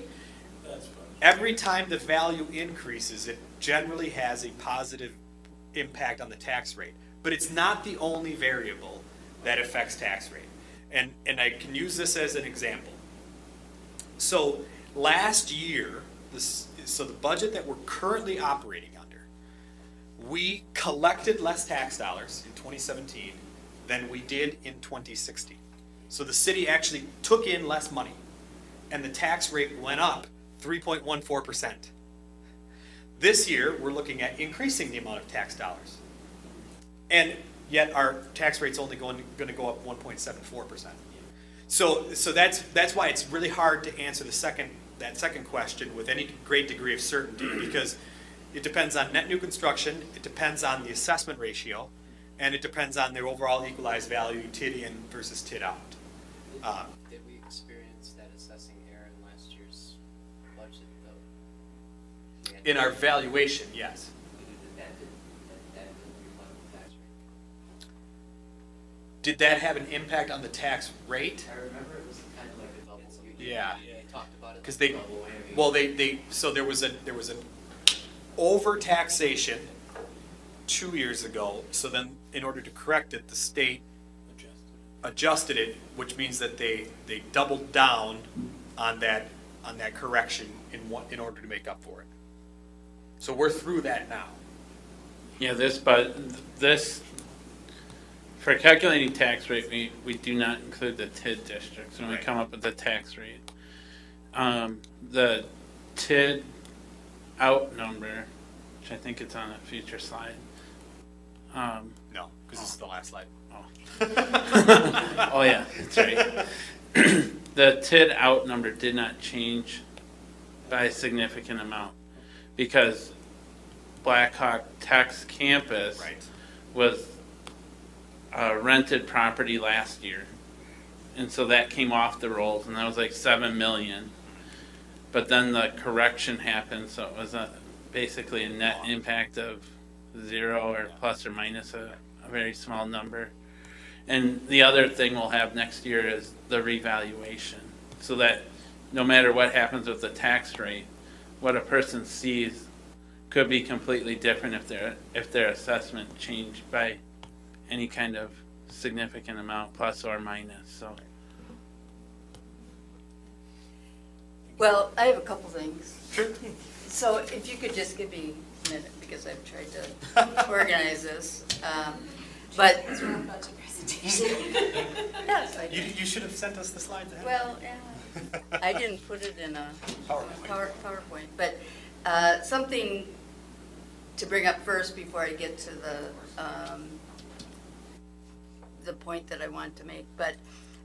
Speaker 3: Every time the value increases, it generally has a positive impact on the tax rate. But it's not the only variable that affects tax rate. And, and I can use this as an example. So last year, this, so the budget that we're currently operating under, we collected less tax dollars in 2017 than we did in 2016. So the city actually took in less money, and the tax rate went up 3.14%. This year, we're looking at increasing the amount of tax dollars. And yet our tax rate's only going, going to go up 1.74%. So, so that's, that's why it's really hard to answer the second, that second question with any great degree of certainty because it depends on net new construction, it depends on the assessment ratio, and it depends on the overall equalized value TID in versus TID out. Uh,
Speaker 5: Did we experience that assessing error in last year's budget though?
Speaker 3: In our valuation, yes.
Speaker 5: Didn't, that, that didn't reflect the tax rate.
Speaker 3: Did that have an impact on the tax rate?
Speaker 5: I remember it was kind of like a double.
Speaker 3: Yeah.
Speaker 5: You talked about it.
Speaker 3: Because they,
Speaker 5: a double whammy.
Speaker 3: well, they, they, so there was a, there was an over taxation two years ago. So then, in order to correct it, the state adjusted it, which means that they, they doubled down on that, on that correction in one, in order to make up for it. So we're through that now.
Speaker 6: Yeah, this, but this, for calculating tax rate, we, we do not include the TID districts when we
Speaker 3: Right.
Speaker 6: come up with the tax rate. Um, the TID out number, which I think it's on a future slide. Um,
Speaker 3: No, because this is the last slide.
Speaker 6: oh yeah, that's right. the TID out number did not change by a significant amount because Blackhawk Tech's campus
Speaker 3: Right.
Speaker 6: was uh, rented property last year, and so that came off the rolls, and that was like seven million. But then the correction happened, so it was a, basically a net impact of zero or plus or minus a, a very small number. And the other thing we'll have next year is the revaluation, so that no matter what happens with the tax rate, what a person sees could be completely different if their, if their assessment changed by any kind of significant amount, plus or minus, so.
Speaker 9: Well, I have a couple things. So if you could just give me a minute, because I've tried to organize this. Um, But. Yes, I
Speaker 3: You,
Speaker 9: did.
Speaker 3: you should have sent us the slides ahead.
Speaker 9: Well, yeah, I didn't put it in a
Speaker 3: PowerPoint.
Speaker 9: Power- PowerPoint, but uh, something to bring up first before I get to the, um, the point that I want to make. But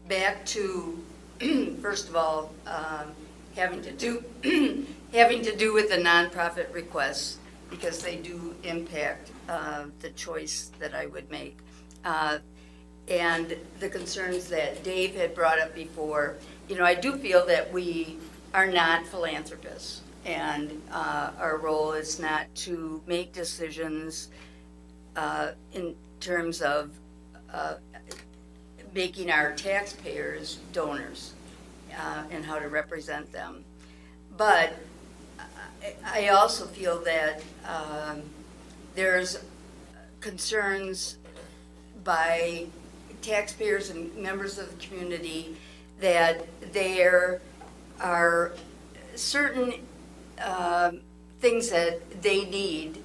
Speaker 9: back to, first of all, um, having to do, having to do with the nonprofit requests, because they do impact uh, the choice that I would make. Uh, and the concerns that Dave had brought up before, you know, I do feel that we are not philanthropists. And uh, our role is not to make decisions uh, in terms of uh, making our taxpayers donors uh, and how to represent them. But I- also feel that um, there's concerns by taxpayers and members of the community that there are certain um, things that they need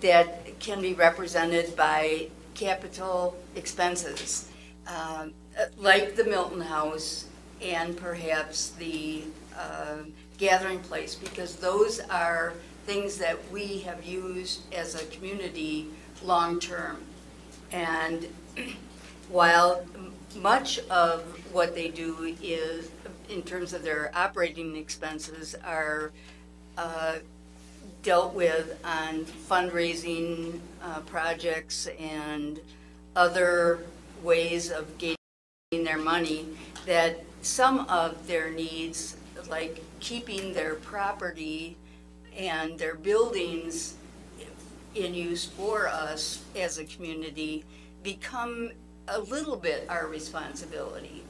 Speaker 9: that can be represented by capital expenses, um, like the Milton House and perhaps the um, Gathering Place, because those are things that we have used as a community long-term. And while much of what they do is, in terms of their operating expenses, are uh, dealt with on fundraising uh, projects and other ways of gaining their money, that some of their needs, like keeping their property and their buildings in use for us as a community, become a little bit our responsibility.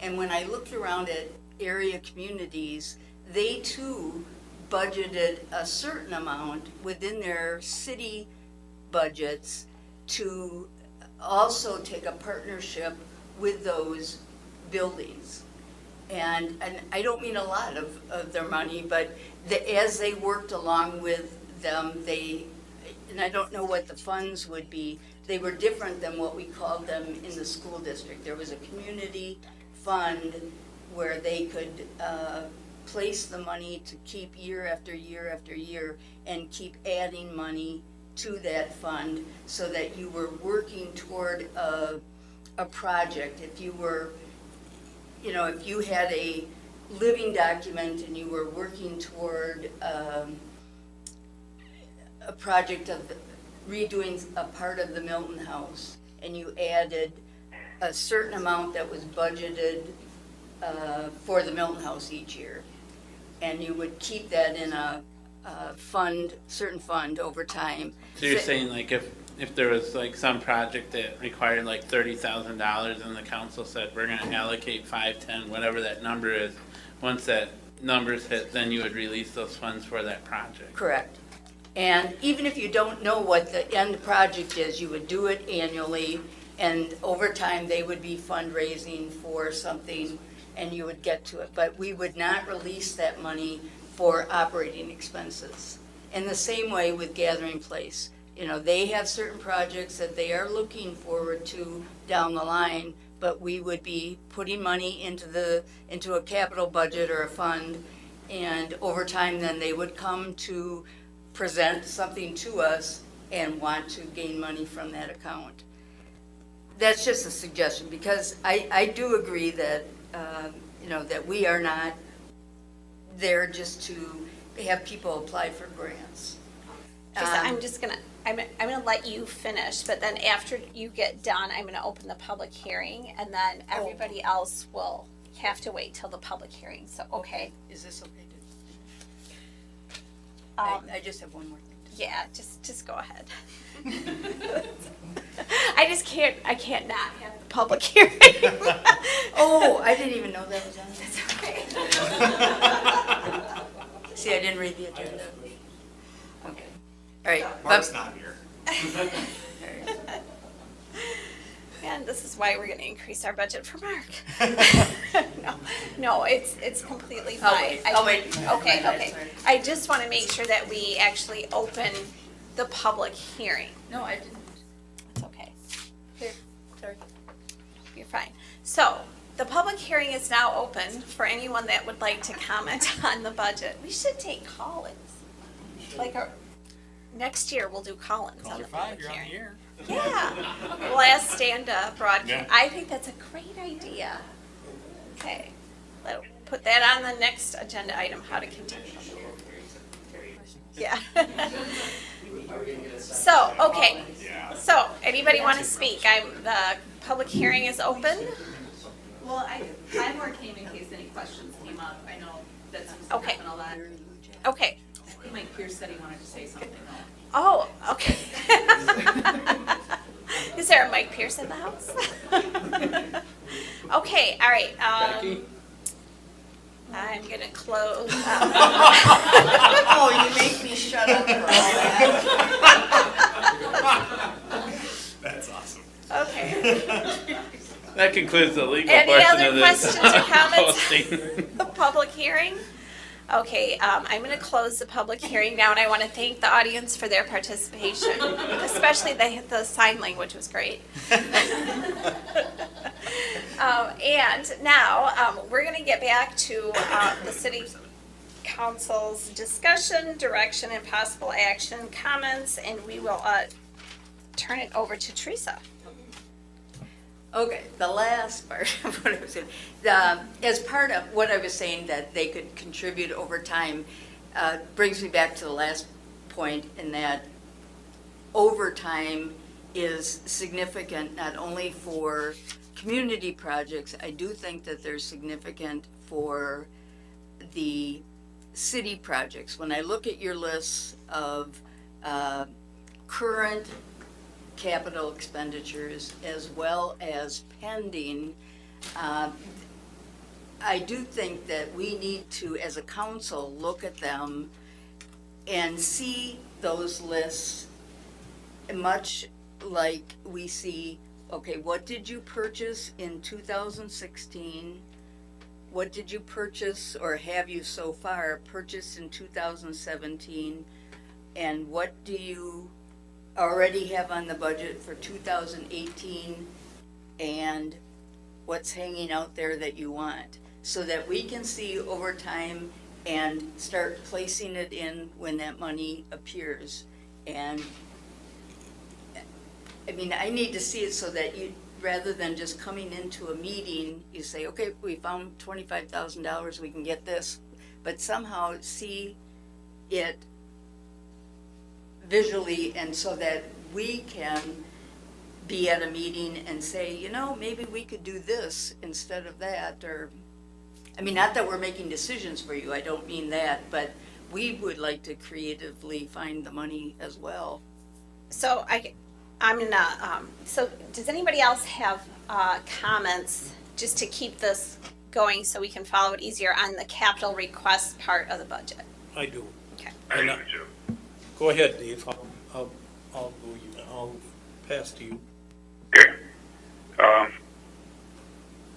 Speaker 9: And when I looked around at area communities they too budgeted a certain amount within their city budgets to also take a partnership with those buildings. And, and I don't mean a lot of, of their money, but the, as they worked along with them, they, and I don't know what the funds would be, they were different than what we called them in the school district. There was a community fund where they could, uh, place the money to keep year after year after year and keep adding money to that fund so that you were working toward a, a project. If you were, you know, if you had a living document and you were working toward, um, a project of redoing a part of the Milton House, and you added a certain amount that was budgeted, uh, for the Milton House each year. And you would keep that in a, a fund, certain fund over time.
Speaker 6: So you're
Speaker 9: Sa-
Speaker 6: saying like if, if there was like some project that required like thirty thousand dollars and the council said, we're gonna allocate five, ten, whatever that number is, once that number's hit, then you would release those funds for that project?
Speaker 9: Correct. And even if you don't know what the end project is, you would do it annually, and over time, they would be fundraising for something, and you would get to it. But we would not release that money for operating expenses. In the same way with Gathering Place, you know, they have certain projects that they are looking forward to down the line, but we would be putting money into the, into a capital budget or a fund, and over time, then they would come to present something to us and want to gain money from that account. That's just a suggestion, because I, I do agree that, uh, you know, that we are not there just to have people apply for grants. Um,
Speaker 1: I'm just gonna, I'm, I'm gonna let you finish, but then after you get done, I'm gonna open the public hearing, and then
Speaker 9: Oh.
Speaker 1: everybody else will have to wait till the public hearing, so, okay?
Speaker 9: Is this okay to? I,
Speaker 1: Um,
Speaker 9: I just have one more thing to say.
Speaker 1: yeah, just, just go ahead. I just can't, I can't not have the public hearing.
Speaker 9: Oh, I didn't even know that was on there.
Speaker 1: Okay.
Speaker 9: See, I didn't read the agenda. Okay, all right.
Speaker 3: Mark's
Speaker 9: but-
Speaker 3: not here.
Speaker 9: All right.
Speaker 1: And this is why we're gonna increase our budget for Mark. No, no, it's, it's completely
Speaker 9: I'll
Speaker 1: fine.
Speaker 9: wait, oh,
Speaker 1: I-
Speaker 9: I'll wait.
Speaker 1: Okay,
Speaker 9: That's
Speaker 1: okay.
Speaker 9: fine.
Speaker 1: I just wanna make sure that we actually open the public hearing.
Speaker 9: No, I didn't.
Speaker 1: It's okay.
Speaker 9: Okay, sorry.
Speaker 1: You're fine. So, the public hearing is now open for anyone that would like to comment on the budget. We should take call-ins. Like, our- next year, we'll do call-ins on the public hearing. Yeah. We'll stand-up, broadcast. I think that's a great idea. Okay. Let- Put that on the next agenda item, how to continue. Yeah. So, okay. So, anybody want to speak? I'm, the public hearing is open.
Speaker 10: Well, I, I more came in case any questions came up. I know that's seems
Speaker 1: Okay.
Speaker 10: a lot.
Speaker 1: Okay.
Speaker 10: Mike Pierce said he wanted to say something though.
Speaker 1: Oh, okay. Is there a Mike Pierce in the house? Okay, all right. um, I'm gonna close.
Speaker 9: Oh, you make me shut up for all that.
Speaker 3: That's awesome.
Speaker 1: Okay.
Speaker 6: That concludes the legal
Speaker 1: Any
Speaker 6: portion
Speaker 1: other
Speaker 6: of this.
Speaker 1: questions or comments? The public hearing? Okay, um, I'm gonna close the public hearing now, and I wanna thank the audience for their participation, especially the, the sign language was great. Um, and now, um, we're gonna get back to, um, the city council's discussion, direction, and possible action comments, and we will, uh, turn it over to Teresa.
Speaker 9: Okay, the last part of what I was saying, as part of what I was saying that they could contribute over time, uh, brings me back to the last point in that overtime is significant not only for community projects, I do think that they're significant for the city projects. When I look at your lists of, uh, current capital expenditures as well as pending. uh, I do think that we need to, as a council, look at them and see those lists much like we see, okay, what did you purchase in 2016? What did you purchase or have you so far purchased in 2017? And what do you already have on the budget for 2018? And what's hanging out there that you want? So that we can see over time and start placing it in when that money appears. And I mean, I need to see it so that you, rather than just coming into a meeting, you say, okay, we found twenty-five thousand dollars, we can get this. But somehow see it visually and so that we can be at a meeting and say, you know, maybe we could do this instead of that, or, I mean, not that we're making decisions for you, I don't mean that, but we would like to creatively find the money as well.
Speaker 1: So I, I'm gonna, um, so does anybody else have, uh, comments just to keep this going so we can follow it easier on the capital request part of the budget?
Speaker 7: I do.
Speaker 1: Okay.
Speaker 7: And I- Go ahead, Dave. I'll, I'll, I'll go you, I'll pass to you.
Speaker 11: Okay. Um,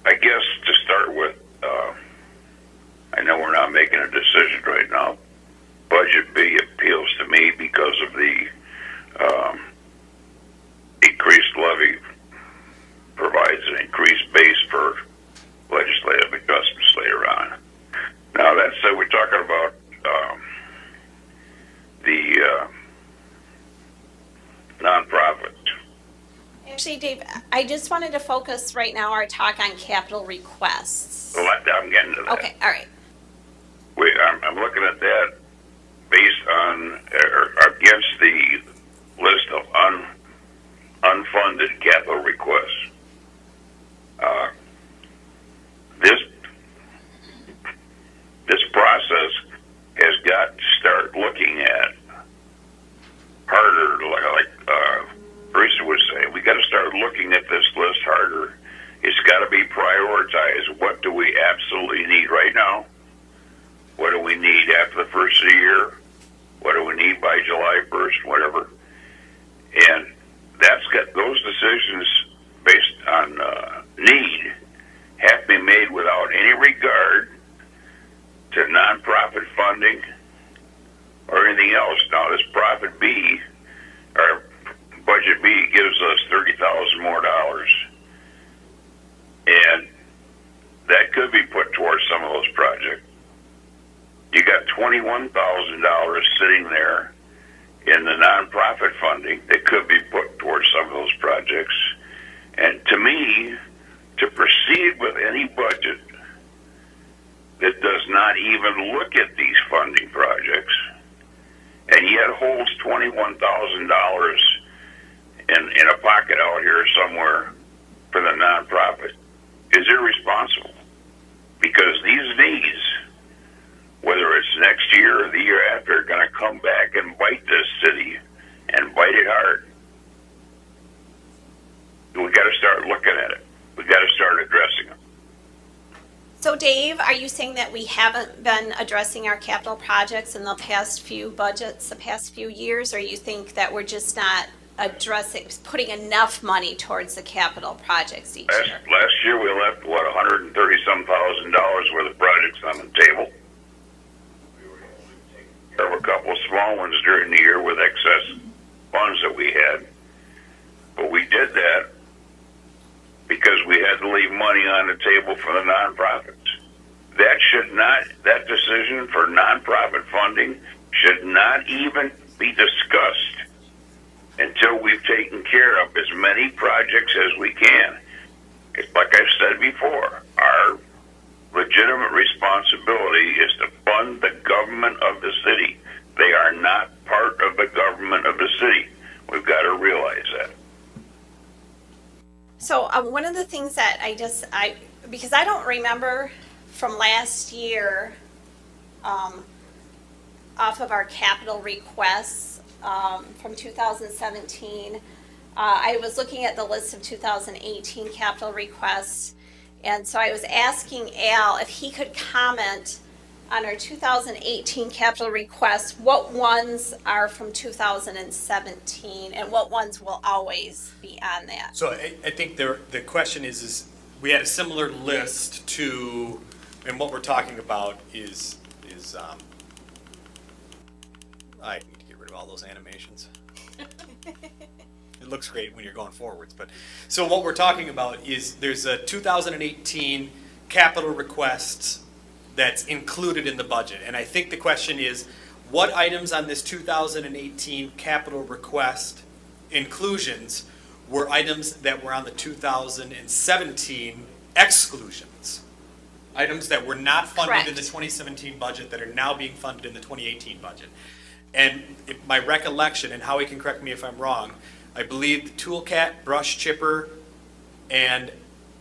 Speaker 11: I guess to start with, uh, I know we're not making a decision right now. Budget B appeals to me because of the um, increased levy provides an increased base for legislative adjustments later on. Now that said, we're talking about um, the uh, nonprofit.
Speaker 1: Actually, Dave, I just wanted to focus right now our talk on capital requests.
Speaker 11: Well, I'm getting to that.
Speaker 1: Okay, all right.
Speaker 11: We, I'm, I'm looking at that based on, or against the list of un, unfunded capital requests. Uh, this, this process has got to start looking at harder, like, like uh, Teresa was saying, we got to start looking at this list harder. It's got to be prioritized. What do we absolutely need right now? What do we need after the first of the year? What do we need by July 1st, whatever? And that's got those decisions based on uh, need have to be made without any regard to nonprofit funding or anything else. Now, this profit B, or budget B, gives us thirty thousand more dollars, and that could be put towards some of those projects. You got twenty-one thousand dollars sitting there in the nonprofit funding that could be put towards some of those projects. And to me, to proceed with any budget that does not even look at these funding projects and yet holds twenty-one thousand dollars in in a pocket out here somewhere for the nonprofit is irresponsible because these needs, whether it's next year or the year after, are going to come back and bite this city and bite it hard. We got to start looking at it. We got to start addressing them.
Speaker 1: So Dave, are you saying that we haven't been addressing our capital projects in the past few budgets, the past few years? Or you think that we're just not addressing, putting enough money towards the capital projects each
Speaker 11: Last
Speaker 1: year?
Speaker 11: last year we left what 130 some thousand dollars worth of projects on the table. There were a couple of small ones during the year with excess funds that we had, but we did that because we had to leave money on the table for the nonprofits. That should not, that decision for nonprofit funding should not even be discussed until we've taken care of as many projects as we can. It's like I've said before, our legitimate responsibility is to fund the government of the city. They are not part of the government of the city. We've got to realize that.
Speaker 1: So um, one of the things that I just I because I don't remember from last year um, off of our capital requests um, from 2017. Uh, I was looking at the list of 2018 capital requests, And so I was asking Al if he could comment on our 2018 capital requests, what ones are from 2017 and what ones will always be on that?
Speaker 3: So I, I think the, the question is, is we had a similar list to, and what we're talking about is, is, um, I need to get rid of all those animations. It looks great when you're going forwards, but, so what we're talking about is, there's a 2018 capital requests that's included in the budget. And I think the question is, what items on this 2018 capital request inclusions were items that were on the 2017 exclusions? Items that were not funded in the 2017 budget that are now being funded in the 2018 budget. And if my recollection, and Howie can correct me if I'm wrong, I believe the toolcat, brush chipper, and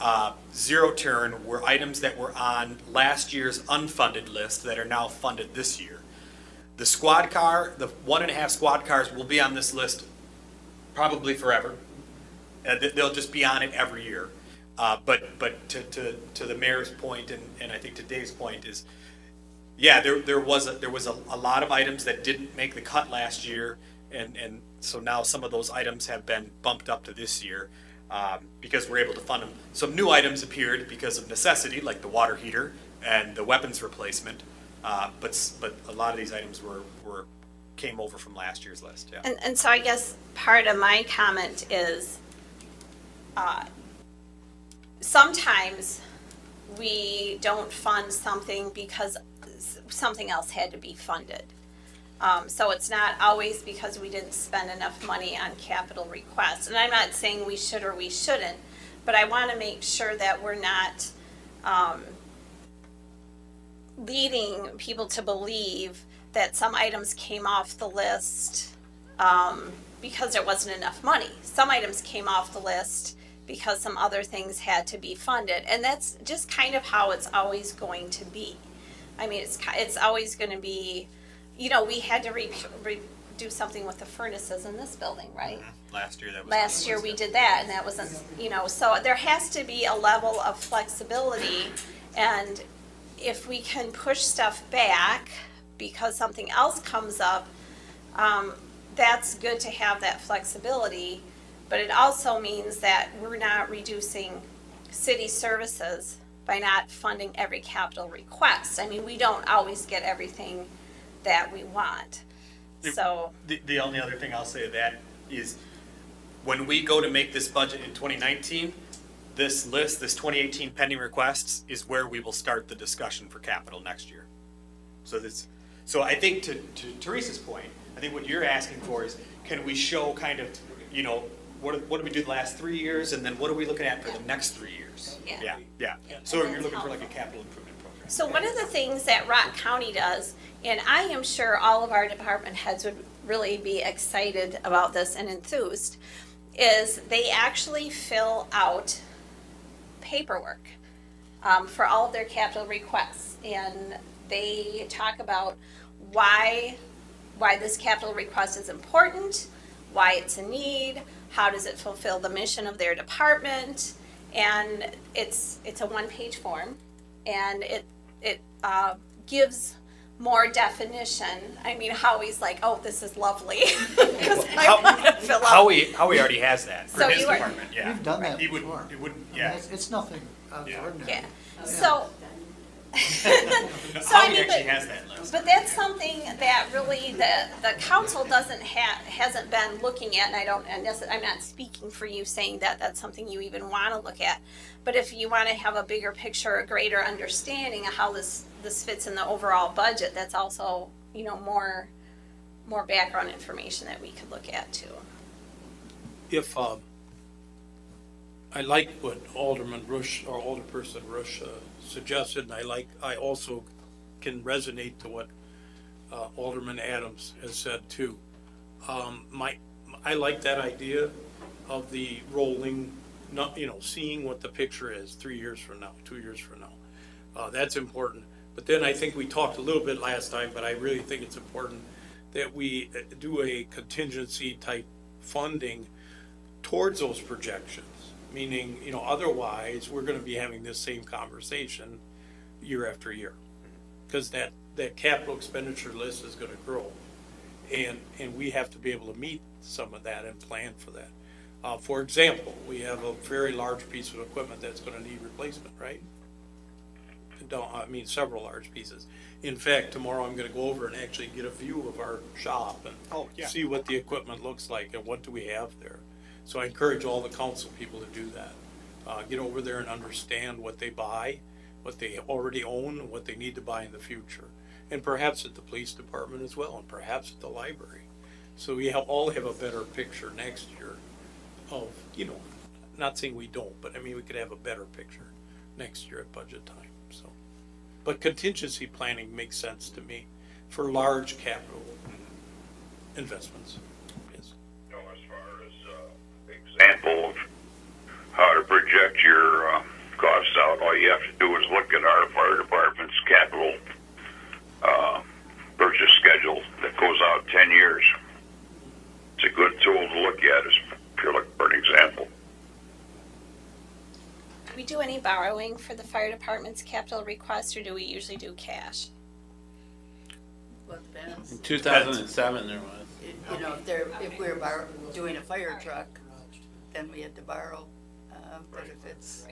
Speaker 3: uh, zero turn were items that were on last year's unfunded list that are now funded this year. The squad car, the one and a half squad cars will be on this list probably forever. Uh, they- They'll just be on it every year. Uh, But, but to, to, to the mayor's point, and, and I think to Dave's point is, yeah, there, there was, a there was a, a lot of items that didn't make the cut last year. And, and so now some of those items have been bumped up to this year um, because we're able to fund them. Some new items appeared because of necessity, like the water heater and the weapons replacement. Uh, But, but a lot of these items were, were, came over from last year's list, yeah.
Speaker 1: And, and so I guess part of my comment is, uh, sometimes we don't fund something because something else had to be funded. Um, so it's not always because we didn't spend enough money on capital requests. And I'm not saying we should or we shouldn't, but I want to make sure that we're not, um, leading people to believe that some items came off the list, um, because there wasn't enough money. Some items came off the list because some other things had to be funded, and that's just kind of how it's always going to be. I mean, it's, it's always gonna be, you know, we had to re, re, do something with the furnaces in this building, right?
Speaker 3: Last year, that was.
Speaker 1: Last year, we did that, and that wasn't, you know, so there has to be a level of flexibility, and if we can push stuff back because something else comes up, um, that's good to have that flexibility, but it also means that we're not reducing city services by not funding every capital request. I mean, we don't always get everything that we want, so.
Speaker 3: The, the only other thing I'll say to that is, when we go to make this budget in 2019, this list, this 2018 pending requests, is where we will start the discussion for capital next year. So this, so I think to, to Teresa's point, I think what you're asking for is, can we show kind of, you know, what, what did we do the last three years, and then what are we looking at for the next three years?
Speaker 1: Yeah.
Speaker 3: Yeah, yeah. So you're looking for like a capital improvement.
Speaker 1: So one of the things that Rock County does, and I am sure all of our department heads would really be excited about this and enthused, is they actually fill out paperwork um, for all of their capital requests. And they talk about why, why this capital request is important, why it's a need, how does it fulfill the mission of their department. And it's, it's a one-page form, and it, it uh, gives more definition. I mean, Howie's like, oh, this is lovely, because I
Speaker 3: How-
Speaker 1: want to fill out.
Speaker 3: Howie, Howie already has that for
Speaker 1: So
Speaker 3: his
Speaker 1: you are-
Speaker 3: department, yeah.
Speaker 8: We've done that
Speaker 3: He would,
Speaker 8: before.
Speaker 3: it would,
Speaker 8: I mean,
Speaker 3: yeah.
Speaker 8: It's, it's nothing out of the
Speaker 3: Yeah.
Speaker 8: ordinary.
Speaker 1: Yeah, so. So I mean,
Speaker 3: actually
Speaker 1: but,
Speaker 3: has that list.
Speaker 1: but that's something that really the, the council doesn't have, hasn't been looking at, and I don't, and this, I'm not speaking for you saying that that's something you even wanna look at. But if you wanna have a bigger picture, a greater understanding of how this, this fits in the overall budget, that's also, you know, more, more background information that we could look at too.
Speaker 7: if, um, I like what Alderman Rush, or Alderperson Rush uh, suggested, and I like, I also can resonate to what uh, Alderman Adams has said too. Um, My, I like that idea of the rolling, not, you know, seeing what the picture is three years from now, two years from now. Uh, That's important. But then I think we talked a little bit last time, but I really think it's important that we uh, do a contingency type funding towards those projections. Meaning, you know, otherwise, we're gonna be having this same conversation year after year. Cause that, that capital expenditure list is gonna grow. And, and we have to be able to meet some of that and plan for that. Uh, for example, we have a very large piece of equipment that's gonna need replacement, right? Don't, I mean, several large pieces. In fact, tomorrow I'm gonna go over and actually get a view of our shop and
Speaker 3: Oh, yeah.
Speaker 7: see what the equipment looks like and what do we have there. So I encourage all the council people to do that. Uh, get over there and understand what they buy, what they already own, what they need to buy in the future. And perhaps at the police department as well, and perhaps at the library. So we have, all have a better picture next year of, you know, not saying we don't, but I mean, we could have a better picture next year at budget time, so. But contingency planning makes sense to me for large capital investments.
Speaker 11: Example of how to project your, uh, costs out, all you have to do is look at our fire department's capital, uh, purchase schedule that goes out ten years. It's a good tool to look at, is if you're looking for an example.
Speaker 1: Do we do any borrowing for the fire department's capital request, or do we usually do cash?
Speaker 9: Well, it depends.
Speaker 6: In two thousand and seven, there was.
Speaker 9: It- You know, if they're, if we're bar, doing a fire truck, then we had to borrow, uh, but if it's,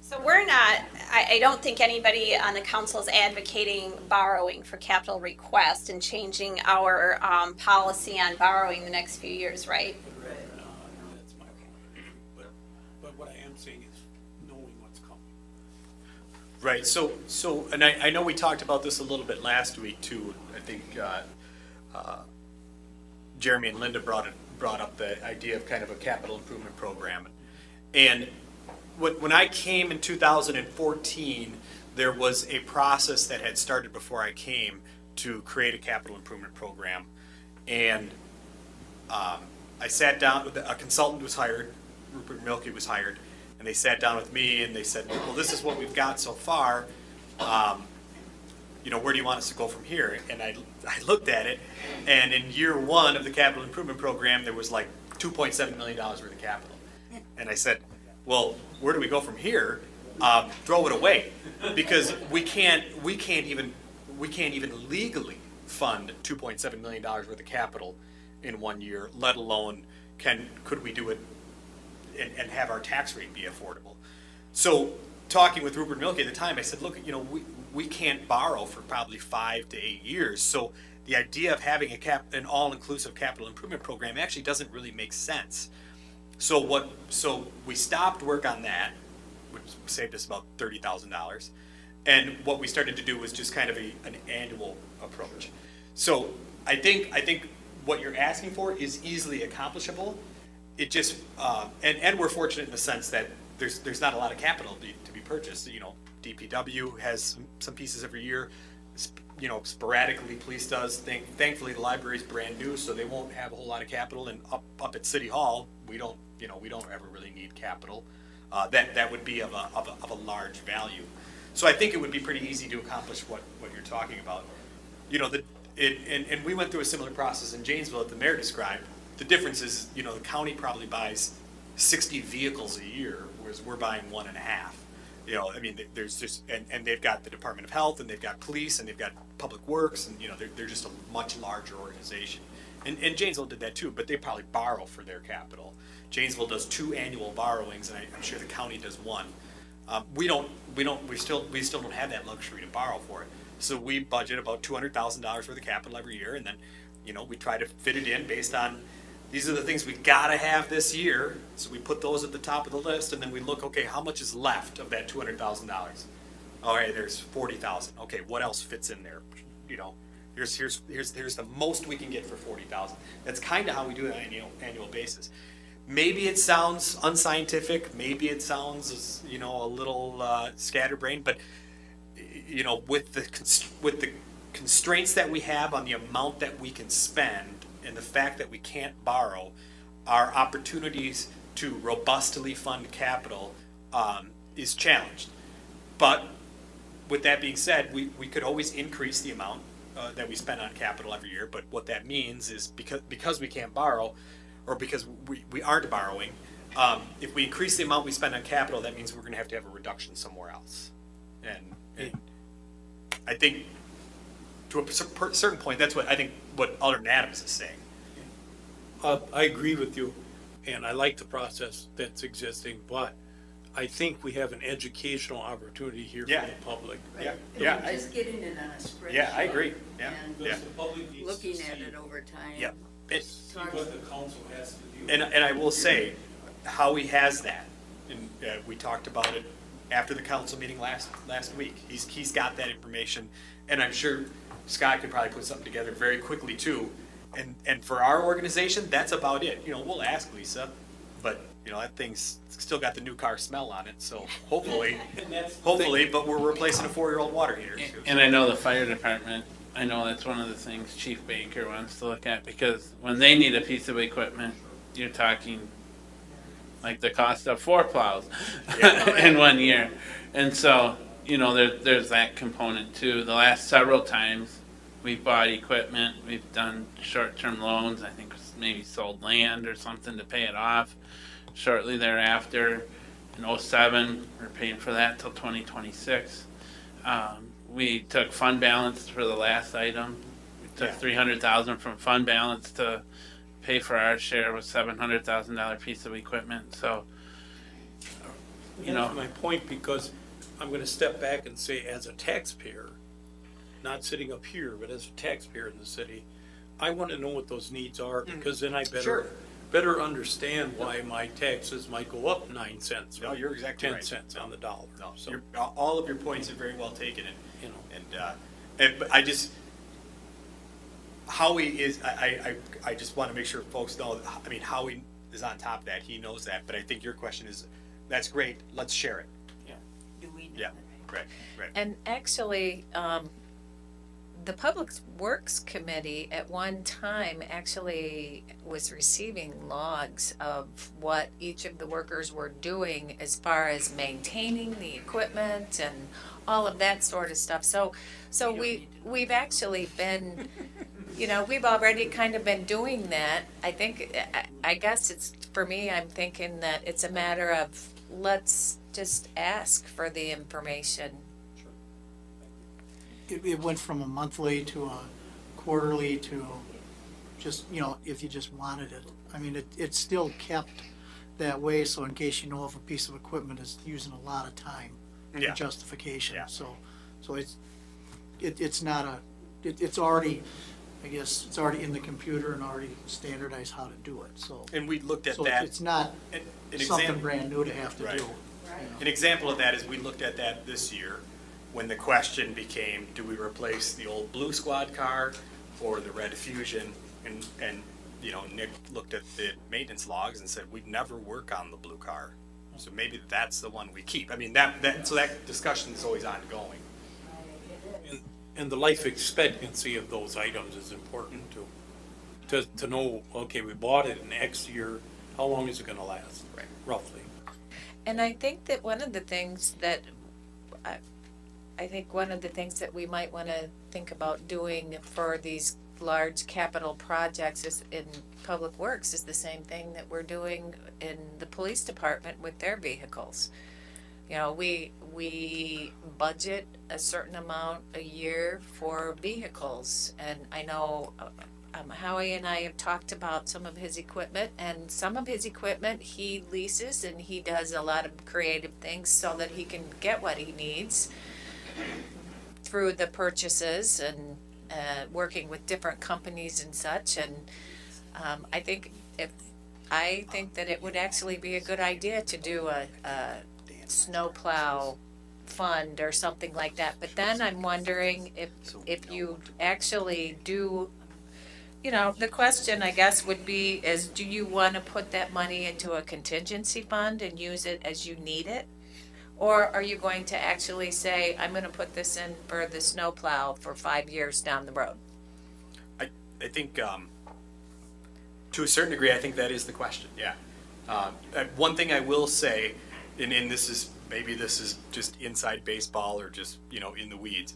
Speaker 1: So we're not, I, I don't think anybody on the council is advocating borrowing for capital request and changing our, um, policy on borrowing the next few years, right?
Speaker 7: That's my point. But, but what I am saying is knowing what's coming.
Speaker 3: Right, so, so, and I, I know we talked about this a little bit last week too. I think, uh, uh, Jeremy and Linda brought it, brought up the idea of kind of a capital improvement program. And when, I came in two thousand and fourteen, there was a process that had started before I came to create a capital improvement program. And, um, I sat down, with a consultant was hired, Ruekert Mielke was hired, and they sat down with me and they said, well, this is what we've got so far. Um, you know, where do you want us to go from here? And I, I looked at it, and in year one of the capital improvement program, there was like two point seven million dollars worth of capital. And I said, well, where do we go from here? Um, throw it away, because we can't, we can't even, we can't even legally fund two point seven million dollars worth of capital in one year, let alone can, could we do it and, and have our tax rate be affordable? So, talking with Ruekert Mielke at the time, I said, look, you know, we, we can't borrow for probably five to eight years. So the idea of having a cap, an all-inclusive capital improvement program actually doesn't really make sense. So what, so we stopped work on that, which saved us about thirty thousand dollars. And what we started to do was just kind of a, an annual approach. So I think, I think what you're asking for is easily accomplishable. It just, uh, and, and we're fortunate in the sense that there's, there's not a lot of capital to, to be purchased. You know, DPW has some, pieces every year. You know, sporadically, police does. Thank, thankfully, the library's brand new, so they won't have a whole lot of capital. And up, up at City Hall, we don't, you know, we don't ever really need capital. Uh, that, that would be of a, of a, of a large value. So I think it would be pretty easy to accomplish what, what you're talking about. You know, the, it, and, and we went through a similar process in Janesville that the mayor described. The difference is, you know, the county probably buys sixty vehicles a year, whereas we're buying one and a half. You know, I mean, th- there's just, and, and they've got the Department of Health, and they've got police, and they've got Public Works, and, you know, they're, they're just a much larger organization. And, and Janesville did that too, but they probably borrow for their capital. Janesville does two annual borrowings, and I, I'm sure the county does one. Um, we don't, we don't, we still, we still don't have that luxury to borrow for it. So we budget about two hundred thousand dollars worth of capital every year, and then, you know, we try to fit it in based on, these are the things we gotta have this year. So we put those at the top of the list, and then we look, okay, how much is left of that two hundred thousand dollars? All right, there's forty thousand. Okay, what else fits in there? You know, here's, here's, here's, here's the most we can get for forty thousand. That's kinda how we do it on an annual, annual basis. Maybe it sounds unscientific, maybe it sounds, you know, a little, uh, scatterbrained, but, you know, with the, with the constraints that we have on the amount that we can spend and the fact that we can't borrow, our opportunities to robustly fund capital, um, is challenged. But with that being said, we, we could always increase the amount uh, that we spend on capital every year. But what that means is because because we can't borrow, or because we, we aren't borrowing, um, if we increase the amount we spend on capital, that means we're gonna have to have a reduction somewhere else. And, and I think, to a certain point, that's what, I think, what Alderman Adams is saying.
Speaker 7: Uh, I agree with you, and I like the process that's existing, but I think we have an educational opportunity here for
Speaker 3: Yeah.
Speaker 7: the public.
Speaker 3: Yeah,
Speaker 9: We're
Speaker 3: yeah,
Speaker 9: Just getting it on a spreadsheet.
Speaker 3: yeah, I agree, yeah,
Speaker 9: And
Speaker 3: yeah.
Speaker 7: The public needs to
Speaker 9: looking at
Speaker 7: see-
Speaker 9: it over time.
Speaker 3: yeah. It-
Speaker 7: See what the council has to do.
Speaker 3: And, and I will say, Howie has that, and uh, we talked about it after the council meeting last, last week. He's, he's got that information, and I'm sure Scott could probably put something together very quickly too. And, and for our organization, that's about it. You know, we'll ask Lisa, but, you know, that thing's still got the new car smell on it, so hopefully,
Speaker 7: And that's the
Speaker 3: hopefully, but we're replacing a four-year-old water heater. too.
Speaker 6: And I know the fire department, I know that's one of the things Chief Baker wants to look at, because when they need a piece of equipment, you're talking like the cost of four plows in one year. And so, you know, there, there's that component too. The last several times, we've bought equipment, we've done short-term loans, I think maybe sold land or something to pay it off. Shortly thereafter, in '07, we're paying for that till twenty twenty-six. Um, we took fund balance for the last item. We took
Speaker 3: Yeah.
Speaker 6: three hundred thousand from fund balance to pay for our share of a seven hundred thousand dollar piece of equipment, so. You
Speaker 7: That's
Speaker 6: know,
Speaker 7: my point, because I'm gonna step back and say, as a taxpayer, not sitting up here, but as a taxpayer in the city, I wanna know what those needs are, because then I
Speaker 3: Mm. Sure.
Speaker 7: better, better understand why my taxes might go up nine cents.
Speaker 3: No,
Speaker 7: or
Speaker 3: you're exactly
Speaker 7: Ten
Speaker 3: right.
Speaker 7: cents on the dollar,
Speaker 3: No,
Speaker 7: so,
Speaker 3: your- all of your points are very well taken, and
Speaker 7: you know.
Speaker 3: And, uh, and, but I just, Howie is, I, I, I- I just want to make sure folks know, I mean, Howie is on top of that, he knows that, but I think your question is, that's great, let's share it.
Speaker 9: Do we know?
Speaker 3: Yeah, right, right.
Speaker 4: And actually, um, the Public Works Committee at one time actually was receiving logs of what each of the workers were doing as far as maintaining the equipment and all of that sort of stuff. So, so we, we've actually been, you know, we've already kind of been doing that. I think, I, I guess it's, for me, I'm thinking that it's a matter of, let's just ask for the information
Speaker 8: It, it went from a monthly to a quarterly to just, you know, if you just wanted it. I mean, it, it's still kept that way, so in case you know if a piece of equipment is using a lot of time. for
Speaker 3: Yeah.
Speaker 8: Justification,
Speaker 3: Yeah.
Speaker 8: so, so it's, it, it's not a, it, it's already, I guess, it's already in the computer and already standardized how to do it, so.
Speaker 3: And we looked at
Speaker 8: So
Speaker 3: that,
Speaker 8: it's not
Speaker 3: an an
Speaker 8: something
Speaker 3: example,
Speaker 8: brand new to have to
Speaker 3: Right.
Speaker 8: do.
Speaker 3: an example of that is we looked at that this year, when the question became, do we replace the old Blue Squad car or the Red Fusion? And, and, you know, Nick looked at the maintenance logs and said, we'd never work on the blue car. So maybe that's the one we keep. I mean, that, that, so that discussion is always ongoing.
Speaker 7: And, and the life expectancy of those items is important too. To, to know, okay, we bought it in X year, how long is it gonna last?
Speaker 3: Right.
Speaker 7: Roughly.
Speaker 4: And I think that one of the things that, I, I think one of the things that we might wanna think about doing for these large capital projects is in Public Works is the same thing that we're doing in the police department with their vehicles. You know, we, we budget a certain amount a year for vehicles, and I know uh, um, Howie and I have talked about some of his equipment, and some of his equipment he leases and he does a lot of creative things so that he can get what he needs through the purchases and uh, working with different companies and such. And um, I think if I think that it would actually be a good idea to do a, a snowplow fund or something like that. But then I'm wondering if if you actually do you know, the question, I guess, would be is, do you want to put that money into a contingency fund and use it as you need it? Or are you going to actually say, I'm going to put this in for the snowplow for five years down the road?
Speaker 3: I, I think, um, to a certain degree, I think that is the question, yeah. Um, uh, one thing I will say, and, and this is, maybe this is just inside baseball or just, you know, in the weeds.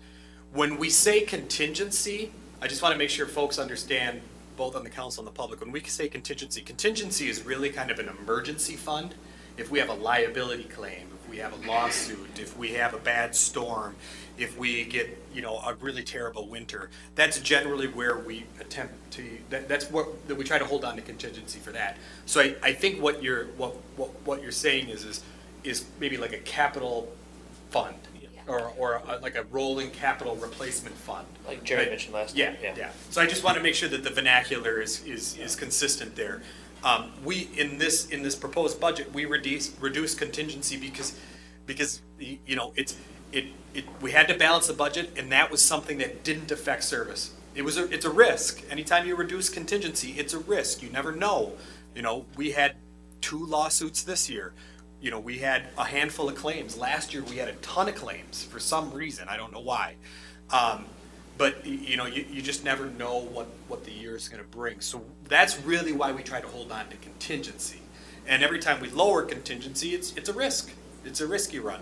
Speaker 3: When we say contingency, I just want to make sure folks understand both on the council and the public, when we say contingency, contingency is really kind of an emergency fund. If we have a liability claim, we have a lawsuit, if we have a bad storm, if we get, you know, a really terrible winter, that's generally where we attempt to, that, that's what, that we try to hold on to contingency for that. So I, I think what you're, what, what, what you're saying is, is, is maybe like a capital fund. Or, or a- like a rolling capital replacement fund.
Speaker 12: Like Jerry
Speaker 3: Right.
Speaker 12: mentioned last
Speaker 3: Yeah,
Speaker 12: time, yeah.
Speaker 3: yeah. So I just want to make sure that the vernacular is, is, is consistent there. Um, we, in this, in this proposed budget, we reduce, reduce contingency because, because, you know, it's, it, it, we had to balance the budget and that was something that didn't affect service. It was a, it's a risk. Anytime you reduce contingency, it's a risk. You never know. You know, we had two lawsuits this year. You know, we had a handful of claims. Last year, we had a ton of claims for some reason. I don't know why. Um, but you know, you, you just never know what, what the year is going to bring. So that's really why we try to hold on to contingency. And every time we lower contingency, it's it's a risk. It's a risky run.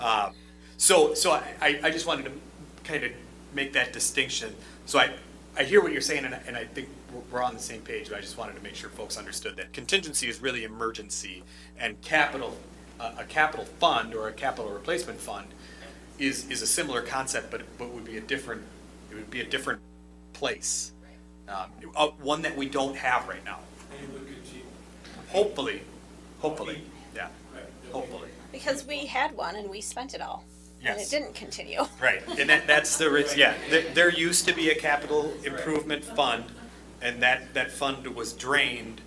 Speaker 3: Uh, so so I, I just wanted to kind of make that distinction. So I I hear what you're saying, and I, and I think we're- on the same page. But I just wanted to make sure folks understood that contingency is really emergency, and capital uh, a capital fund or a capital replacement fund is, is a similar concept, but, but would be a different, would be a different place. Um, uh, one that we don't have right now.
Speaker 7: And we could see-
Speaker 3: Hopefully, hopefully, yeah, hopefully.
Speaker 1: Because we had one and we spent it all. And it
Speaker 3: Yes.
Speaker 1: didn't continue.
Speaker 3: Right, and that, that's the, risk. yeah, there, there used to be a capital improvement fund, and that, that fund was drained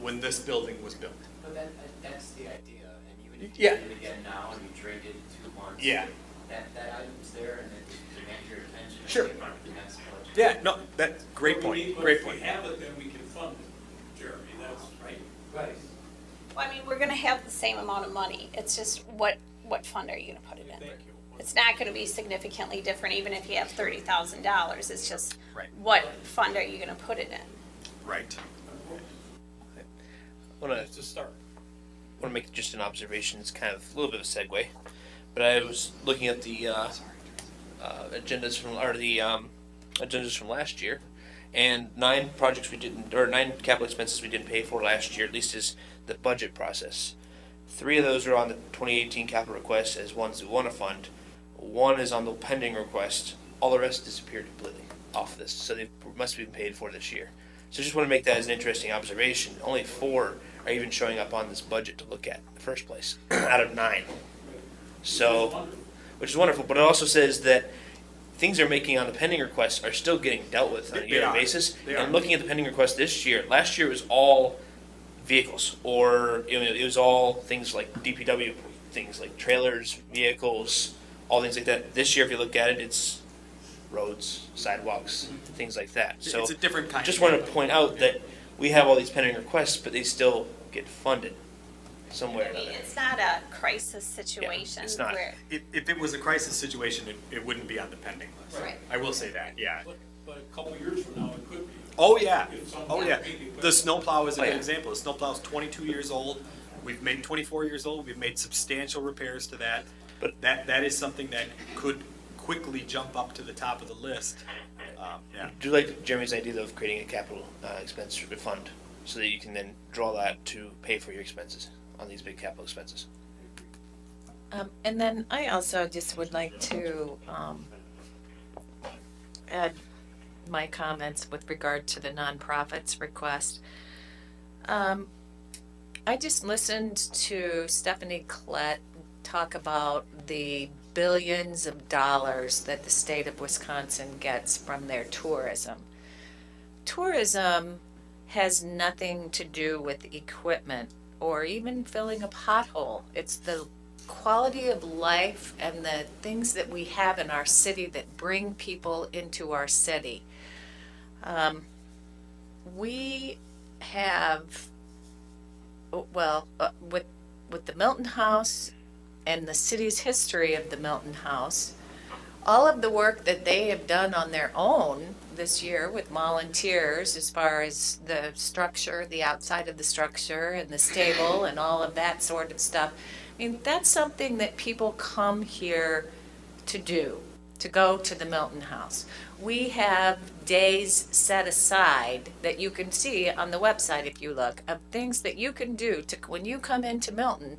Speaker 3: when this building was built.
Speaker 5: But that, that's the idea, and even if
Speaker 3: Yeah.
Speaker 5: you did it again now and you drained it in two months.
Speaker 3: Yeah.
Speaker 5: That, that item's there and it demands your attention. and
Speaker 3: Sure.
Speaker 5: you want the next budget.
Speaker 3: Yeah, no, that, great
Speaker 7: But we
Speaker 3: point,
Speaker 7: need- but
Speaker 3: great
Speaker 7: If
Speaker 3: point.
Speaker 7: we have it, then we can fund it, Jeremy, that's right.
Speaker 5: Right.
Speaker 1: Well, I mean, we're gonna have the same amount of money. It's just what, what fund are you gonna put it in?
Speaker 7: Thank you.
Speaker 1: It's not gonna be significantly different, even if you have thirty thousand dollars. It's just,
Speaker 3: Right.
Speaker 1: what fund are you gonna put it in?
Speaker 3: Right.
Speaker 12: Want to
Speaker 7: It's a start.
Speaker 12: want to make just an observation. It's kind of a little bit of a segue, but I was looking at the uh, uh, agendas from or the um, agendas from last year, and nine projects we didn't or nine capital expenses we didn't pay for last year. At least is the budget process. Three of those are on the 2018 capital request as ones we want to fund. One is on the pending request. All the rest disappeared completely off of this, so they must have been paid for this year. So I just want to make that as an interesting observation. Only four are even showing up on this budget to look at in the first place, out of nine. So, which is wonderful, but it also says that things they're making on the pending requests are still getting dealt with on a yearly basis.
Speaker 3: They
Speaker 12: And
Speaker 3: are.
Speaker 12: looking at the pending request this year, last year it was all vehicles, or you know, it was all things like DPW, things like trailers, vehicles, all things like that. This year, if you look at it, it's roads, sidewalks, things like that. So
Speaker 3: It's a different kind.
Speaker 12: just want to point out that we have all these pending requests, but they still get funded somewhere
Speaker 1: I
Speaker 12: or
Speaker 1: mean,
Speaker 12: another.
Speaker 1: it's not a crisis situation
Speaker 12: it's not.
Speaker 1: where,
Speaker 3: If, if it was a crisis situation, it, it wouldn't be on the pending list.
Speaker 1: Right.
Speaker 3: I will say that, yeah.
Speaker 7: But, but a couple years from now, it could be.
Speaker 3: Oh, yeah. Oh, yeah. The snowplow is a
Speaker 12: Oh,
Speaker 3: good
Speaker 12: yeah.
Speaker 3: example. The snowplow's twenty-two years old. We've made twenty-four years old. We've made substantial repairs to that.
Speaker 12: But-
Speaker 3: That, that is something that could quickly jump up to the top of the list. Um, yeah.
Speaker 12: Do you like Jeremy's idea of creating a capital uh, expense fund so that you can then draw that to pay for your expenses on these big capital expenses?
Speaker 4: Um, and then I also just would like to, um, add my comments with regard to the nonprofits request. Um, I just listened to Stephanie Klett talk about the billions of dollars that the state of Wisconsin gets from their tourism. Tourism has nothing to do with equipment or even filling a pothole. It's the quality of life and the things that we have in our city that bring people into our city. Um, we have, well, uh, with with the Milton House and the city's history of the Milton House, all of the work that they have done on their own this year with volunteers as far as the structure, the outside of the structure and the stable and all of that sort of stuff. I mean, that's something that people come here to do. to go to the Milton House. We have days set aside that you can see on the website if you look of things that you can do to when you come into Milton.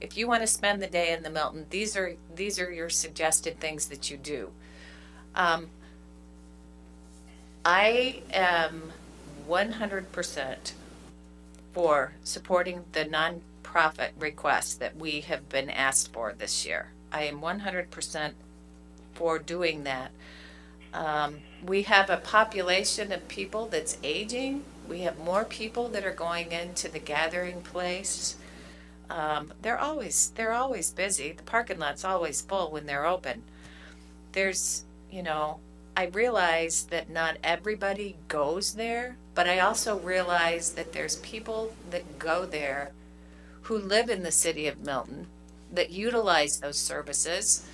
Speaker 4: If you want to spend the day in the Milton, these are these are your suggested things that you do. Um, I am 100% for supporting the nonprofit requests that we have been asked for this year. I am 100% for doing that. Um, we have a population of people that's aging. We have more people that are going into the gathering place. Um, they're always they're always busy. The parking lot's always full when they're open. There's you know I realize that not everybody goes there, but I also realize that there's people that go there who live in the city of Milton that utilize those services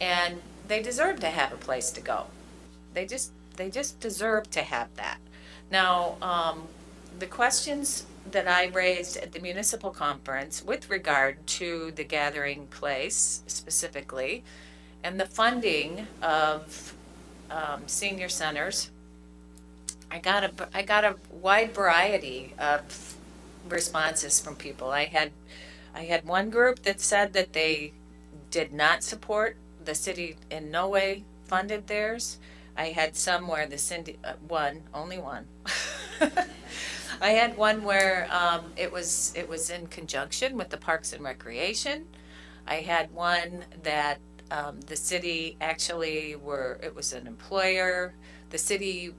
Speaker 4: and they deserve to have a place to go. They just they just deserve to have that. Now, um, the questions that I raised at the municipal conference with regard to the gathering place specifically and the funding of um, senior centers, I got a I got a wide variety of responses from people. I had I had one group that said that they did not support the city in no way funded theirs. I had some where the Cindy uh, one only one. I had one where um, it was it was in conjunction with the Parks and Recreation. I had one that um, the city actually were it was an employer. The city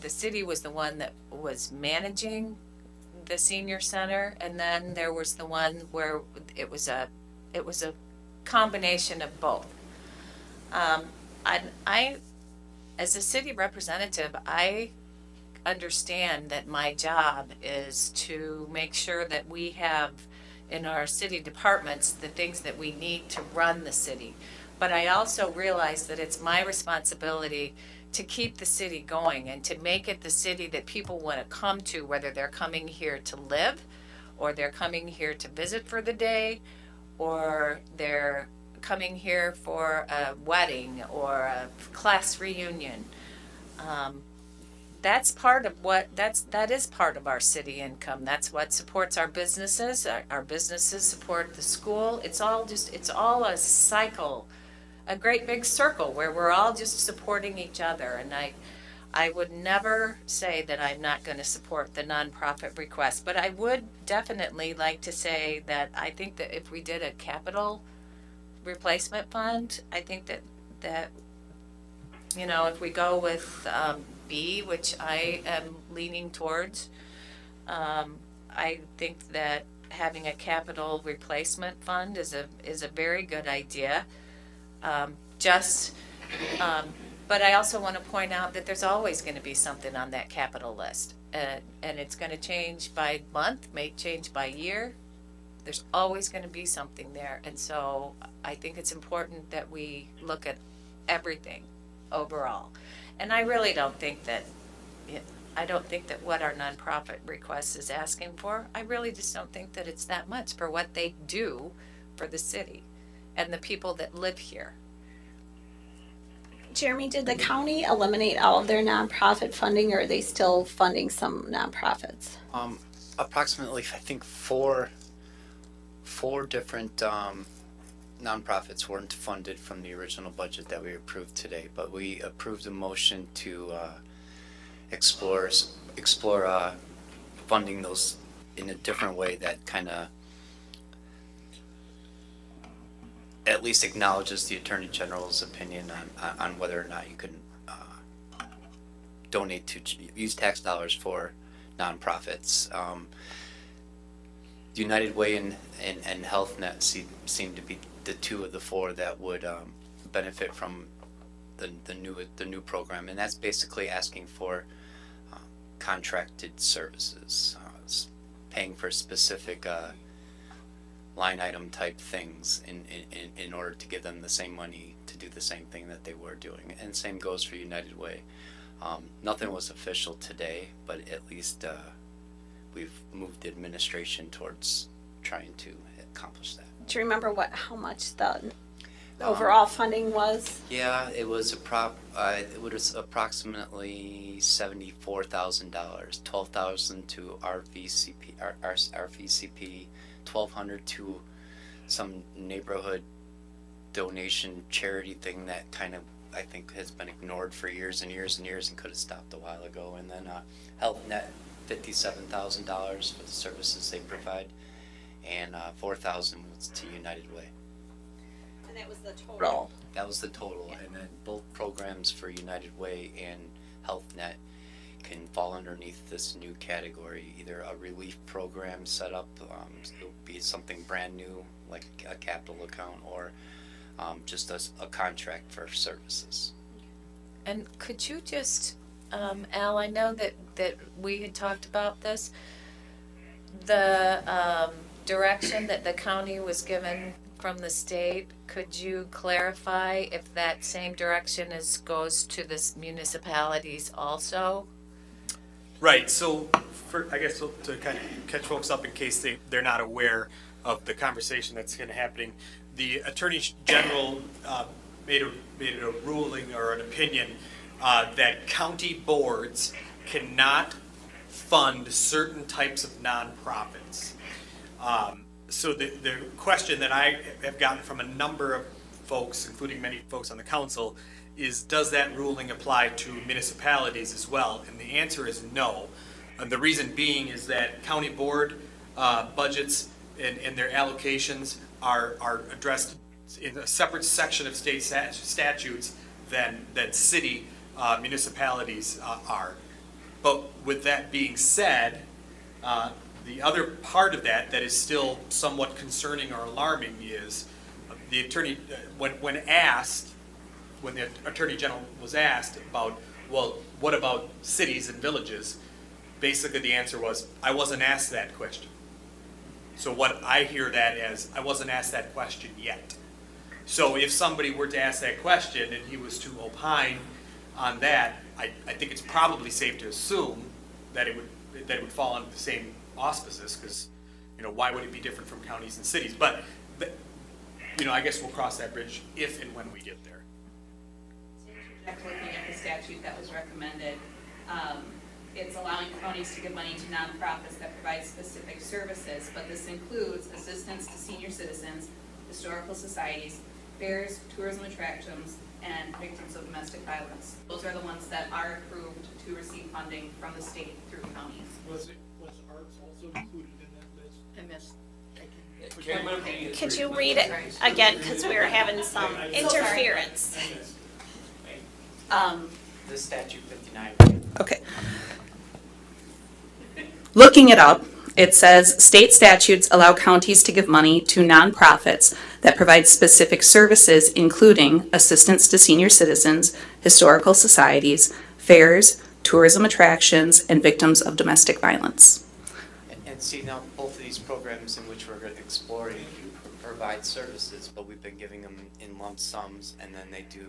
Speaker 4: the city was the one that was managing the senior center, and then there was the one where it was a it was a combination of both. Um, I, I, as a city representative, I understand that my job is to make sure that we have in our city departments the things that we need to run the city. But I also realize that it's my responsibility to keep the city going and to make it the city that people want to come to, whether they're coming here to live or they're coming here to visit for the day or they're coming here for a wedding or a class reunion. Um, that's part of what that's that is part of our city income. That's what supports our businesses. Our, our businesses support the school. It's all just it's all a cycle, a great big circle where we're all just supporting each other. And I, I would never say that I'm not going to support the nonprofit request, but I would definitely like to say that I think that if we did a capital replacement fund, I think that that you know if we go with um, B, which I am leaning towards, um, I think that having a capital replacement fund is a is a very good idea. Um, just um, but I also want to point out that there's always going to be something on that capital list. Uh, and it's going to change by month, may change by year. There's always going to be something there. And so I think it's important that we look at everything overall. And I really don't think that, I don't think that what our nonprofit request is asking for, I really just don't think that it's that much for what they do for the city and the people that live here.
Speaker 1: Jeremy, did the county eliminate all of their nonprofit funding or are they still funding some nonprofits?
Speaker 5: Um, approximately, I think four, four different, um, nonprofits weren't funded from the original budget that we approved today, but we approved a motion to, uh, explore, explore, uh, funding those in a different way that kinda at least acknowledges the Attorney General's opinion on, on whether or not you can uh, donate to, use tax dollars for nonprofits. Um, United Way and, and, and Health Net seem, seem to be the two of the four that would um, benefit from the, the new the new program, and that's basically asking for uh, contracted services, uh, paying for specific uh, line item type things in, in, in order to give them the same money to do the same thing that they were doing. And same goes for United Way. Um, nothing was official today, but at least uh, we've moved the administration towards trying to accomplish that.
Speaker 1: Do you remember what, how much the, overall funding was?
Speaker 5: Yeah, it was a prop, uh, it was approximately seventy-four thousand dollars, twelve thousand to RVCP, R, R, RVCP, twelve hundred to some neighborhood donation charity thing that kind of, I think, has been ignored for years and years and years and could have stopped a while ago. And then, uh, Health Net, fifty-seven thousand dollars for the services they provide, and, uh, four thousand was to United Way.
Speaker 1: And that was the total.
Speaker 5: That was the total, and then both programs for United Way and Health Net can fall underneath this new category, either a relief program set up, um, it'll be something brand new, like a capital account, or, um, just a contract for services.
Speaker 4: And could you just, um, Al, I know that, that we had talked about this. The, um, direction that the county was given from the state, could you clarify if that same direction is, goes to the municipalities also?
Speaker 3: Right, so for, I guess to kind of catch folks up in case they, they're not aware of the conversation that's going to happening, the Attorney General uh, made a, made a ruling or an opinion uh, that county boards cannot fund certain types of nonprofits. Um, So the, the question that I have gotten from a number of folks, including many folks on the council, is does that ruling apply to municipalities as well? And the answer is no. And the reason being is that county board uh, budgets and, and their allocations are, are addressed in a separate section of state stat- statutes than, than city uh, municipalities uh, are. But with that being said, uh, the other part of that that is still somewhat concerning or alarming is uh, the attorney, uh, when, when asked, when the Attorney General was asked about, well, what about cities and villages? Basically, the answer was, I wasn't asked that question. So what I hear that as, I wasn't asked that question yet. So if somebody were to ask that question and he was to opine on that, I, I think it's probably safe to assume that it would, that it would fall under the same auspices, because, you know, why would it be different from counties and cities? But, but, you know, I guess we'll cross that bridge if and when we get there.
Speaker 10: Looking at the statute that was recommended, um, it's allowing counties to give money to nonprofits that provide specific services, but this includes assistance to senior citizens, historical societies, fairs, tourism attractions, and victims of domestic violence. Those are the ones that are approved to receive funding from the state through counties.
Speaker 7: Also included in that list?
Speaker 9: I missed.
Speaker 1: Could you read it again, because we were having some interference?
Speaker 10: Um,
Speaker 5: The statute fifty-nine.
Speaker 13: Okay. Looking it up, it says state statutes allow counties to give money to nonprofits that provide specific services, including assistance to senior citizens, historical societies, fairs, tourism attractions, and victims of domestic violence.
Speaker 5: And, and see now, both of these programs in which we're exploring provide services, but we've been giving them in lump sums, and then they do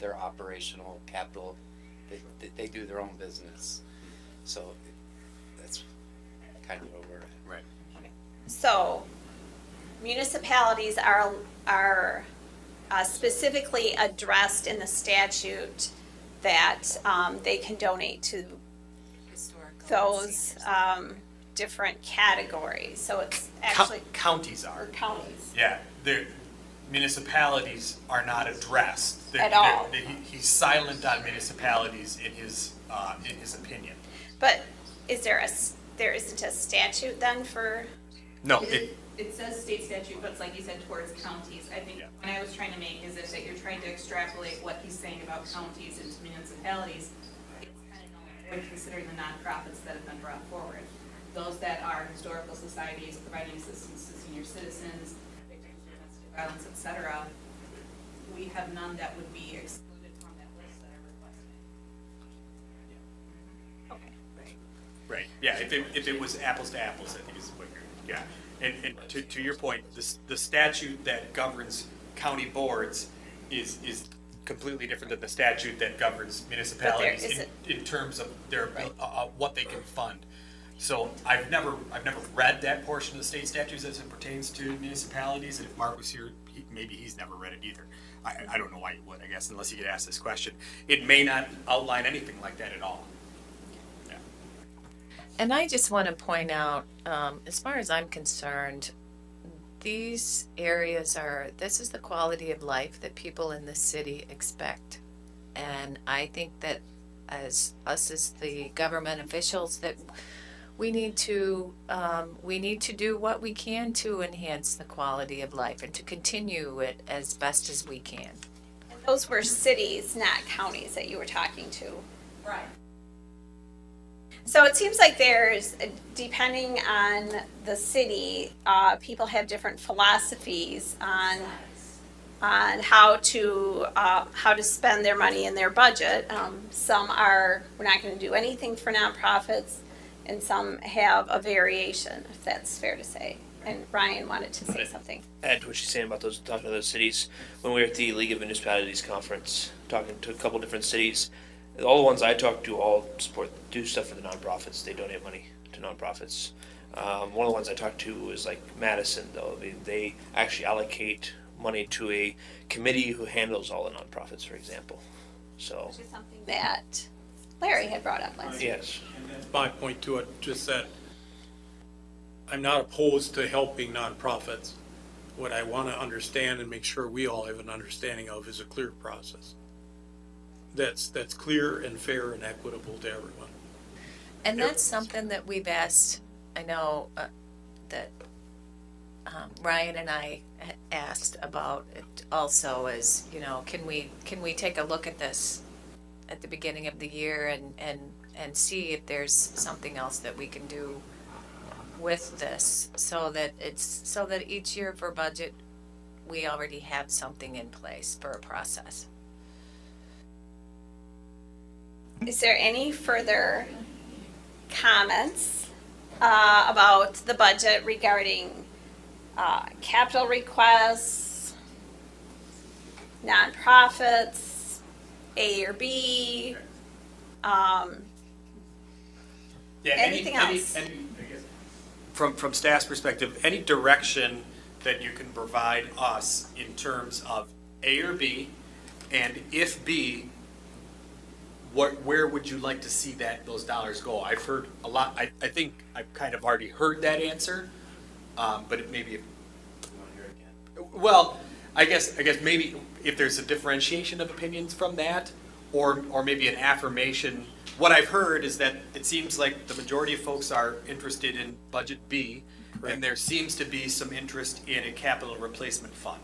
Speaker 5: their operational capital, they, they, they do their own business. So that's kind of where we're at.
Speaker 3: Right.
Speaker 1: So municipalities are, are uh, specifically addressed in the statute that um, they can donate to those um, different categories. So it's actually
Speaker 3: Counties are.
Speaker 1: counties.
Speaker 3: Yeah, the municipalities are not addressed. They're-
Speaker 1: At all.
Speaker 3: they're- he- He's silent on municipalities in his, uh, in his opinion.
Speaker 1: But is there a there isn't a statute then for,
Speaker 3: No, it,
Speaker 10: It says state statute, but it's like you said, towards counties. I think,
Speaker 3: Yeah.
Speaker 10: what I was trying to make is if that you're trying to extrapolate what he's saying about counties into municipalities, it's kind of null when considering the nonprofits that have been brought forward. Those that are historical societies providing assistance to senior citizens, victims of domestic violence, etc. we have none that would be excluded from that list that are requested. Okay.
Speaker 3: right, yeah, if it, if it was apples to apples, I think is what you're, yeah. And, and to, to your point, this, the statute that governs county boards is, is completely different than the statute that governs municipalities in, in terms of their, uh, uh, what they can fund. So I've never, I've never read that portion of the state statutes as it pertains to municipalities, and if Mark was here, he he- maybe he's never read it either. I, I don't know why you would, I guess, unless you could asked this question. It may not outline anything like that at all. Yeah.
Speaker 4: And I just want to point out, um, as far as I'm concerned, these areas are, this is the quality of life that people in the city expect. And I think that as us as the government officials, that we need to, um, we need to do what we can to enhance the quality of life and to continue it as best as we can.
Speaker 1: Those were cities, not counties that you were talking to.
Speaker 10: Right.
Speaker 1: So it seems like there's, depending on the city, uh, people have different philosophies on, on how to, uh, how to spend their money in their budget. Um, some are, we're not gonna do anything for nonprofits, and some have a variation, if that's fair to say. And Ryan wanted to say something.
Speaker 12: add to what she's saying about those talking to those cities. When we were at the League of Municipalities conference, talking to a couple different cities, all the ones I talked to all support do stuff for the nonprofits. They donate money to nonprofits. Um, one of the ones I talked to was like Madison, though. They, they actually allocate money to a committee who handles all the nonprofits, for example. So,
Speaker 1: Which is something that Larry had brought up last year.
Speaker 12: yes.
Speaker 7: And that's my point to it, just that I'm not opposed to helping nonprofits. What I want to understand and make sure we all have an understanding of is a clear process. That's, that's clear and fair and equitable to everyone.
Speaker 4: And that's something that we've asked, I know, uh, that, um, Ryan and I asked about it also is, you know, can we, can we take a look at this at the beginning of the year and, and, and see if there's something else that we can do with this, so that it's, so that each year for budget, we already have something in place for a process.
Speaker 1: Is there any further comments uh, about the budget regarding uh, capital requests, nonprofits, A or B? um,
Speaker 3: Yeah, any-
Speaker 1: Anything
Speaker 3: any-
Speaker 1: else?
Speaker 3: any- I guess, From, from staff's perspective, any direction that you can provide us in terms of A or B, and if B, what, where would you like to see that, those dollars go? I've heard a lot, I, I think I've kind of already heard that answer, um, but it maybe, well, I guess, I guess maybe if there's a differentiation of opinions from that, or, or maybe an affirmation. What I've heard is that it seems like the majority of folks are interested in budget B, and there seems to be some interest in a capital replacement fund.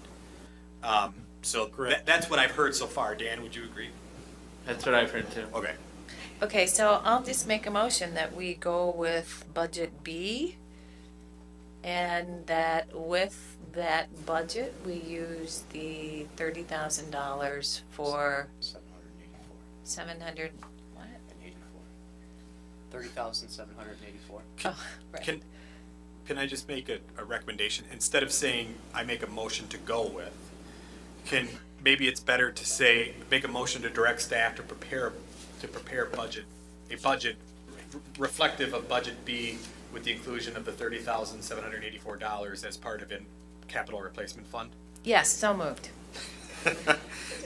Speaker 3: Um, so that, that's what I've heard so far. Dan, would you agree?
Speaker 6: That's what I've heard too.
Speaker 3: Okay.
Speaker 4: Okay, so I'll just make a motion that we go with budget B. And that with that budget, we use the thirty thousand dollars for Seven hundred and eighty-four. seven hundred, what?
Speaker 5: Thirty thousand seven hundred and eighty-four.
Speaker 4: Oh, right.
Speaker 3: Can, can I just make a, a recommendation? Instead of saying, I make a motion to go with, can, maybe it's better to say, make a motion to direct staff to prepare, to prepare budget, a budget reflective of budget B with the inclusion of the thirty thousand seven hundred eighty-four dollars as part of a capital replacement fund?
Speaker 4: Yes, so moved.
Speaker 1: Does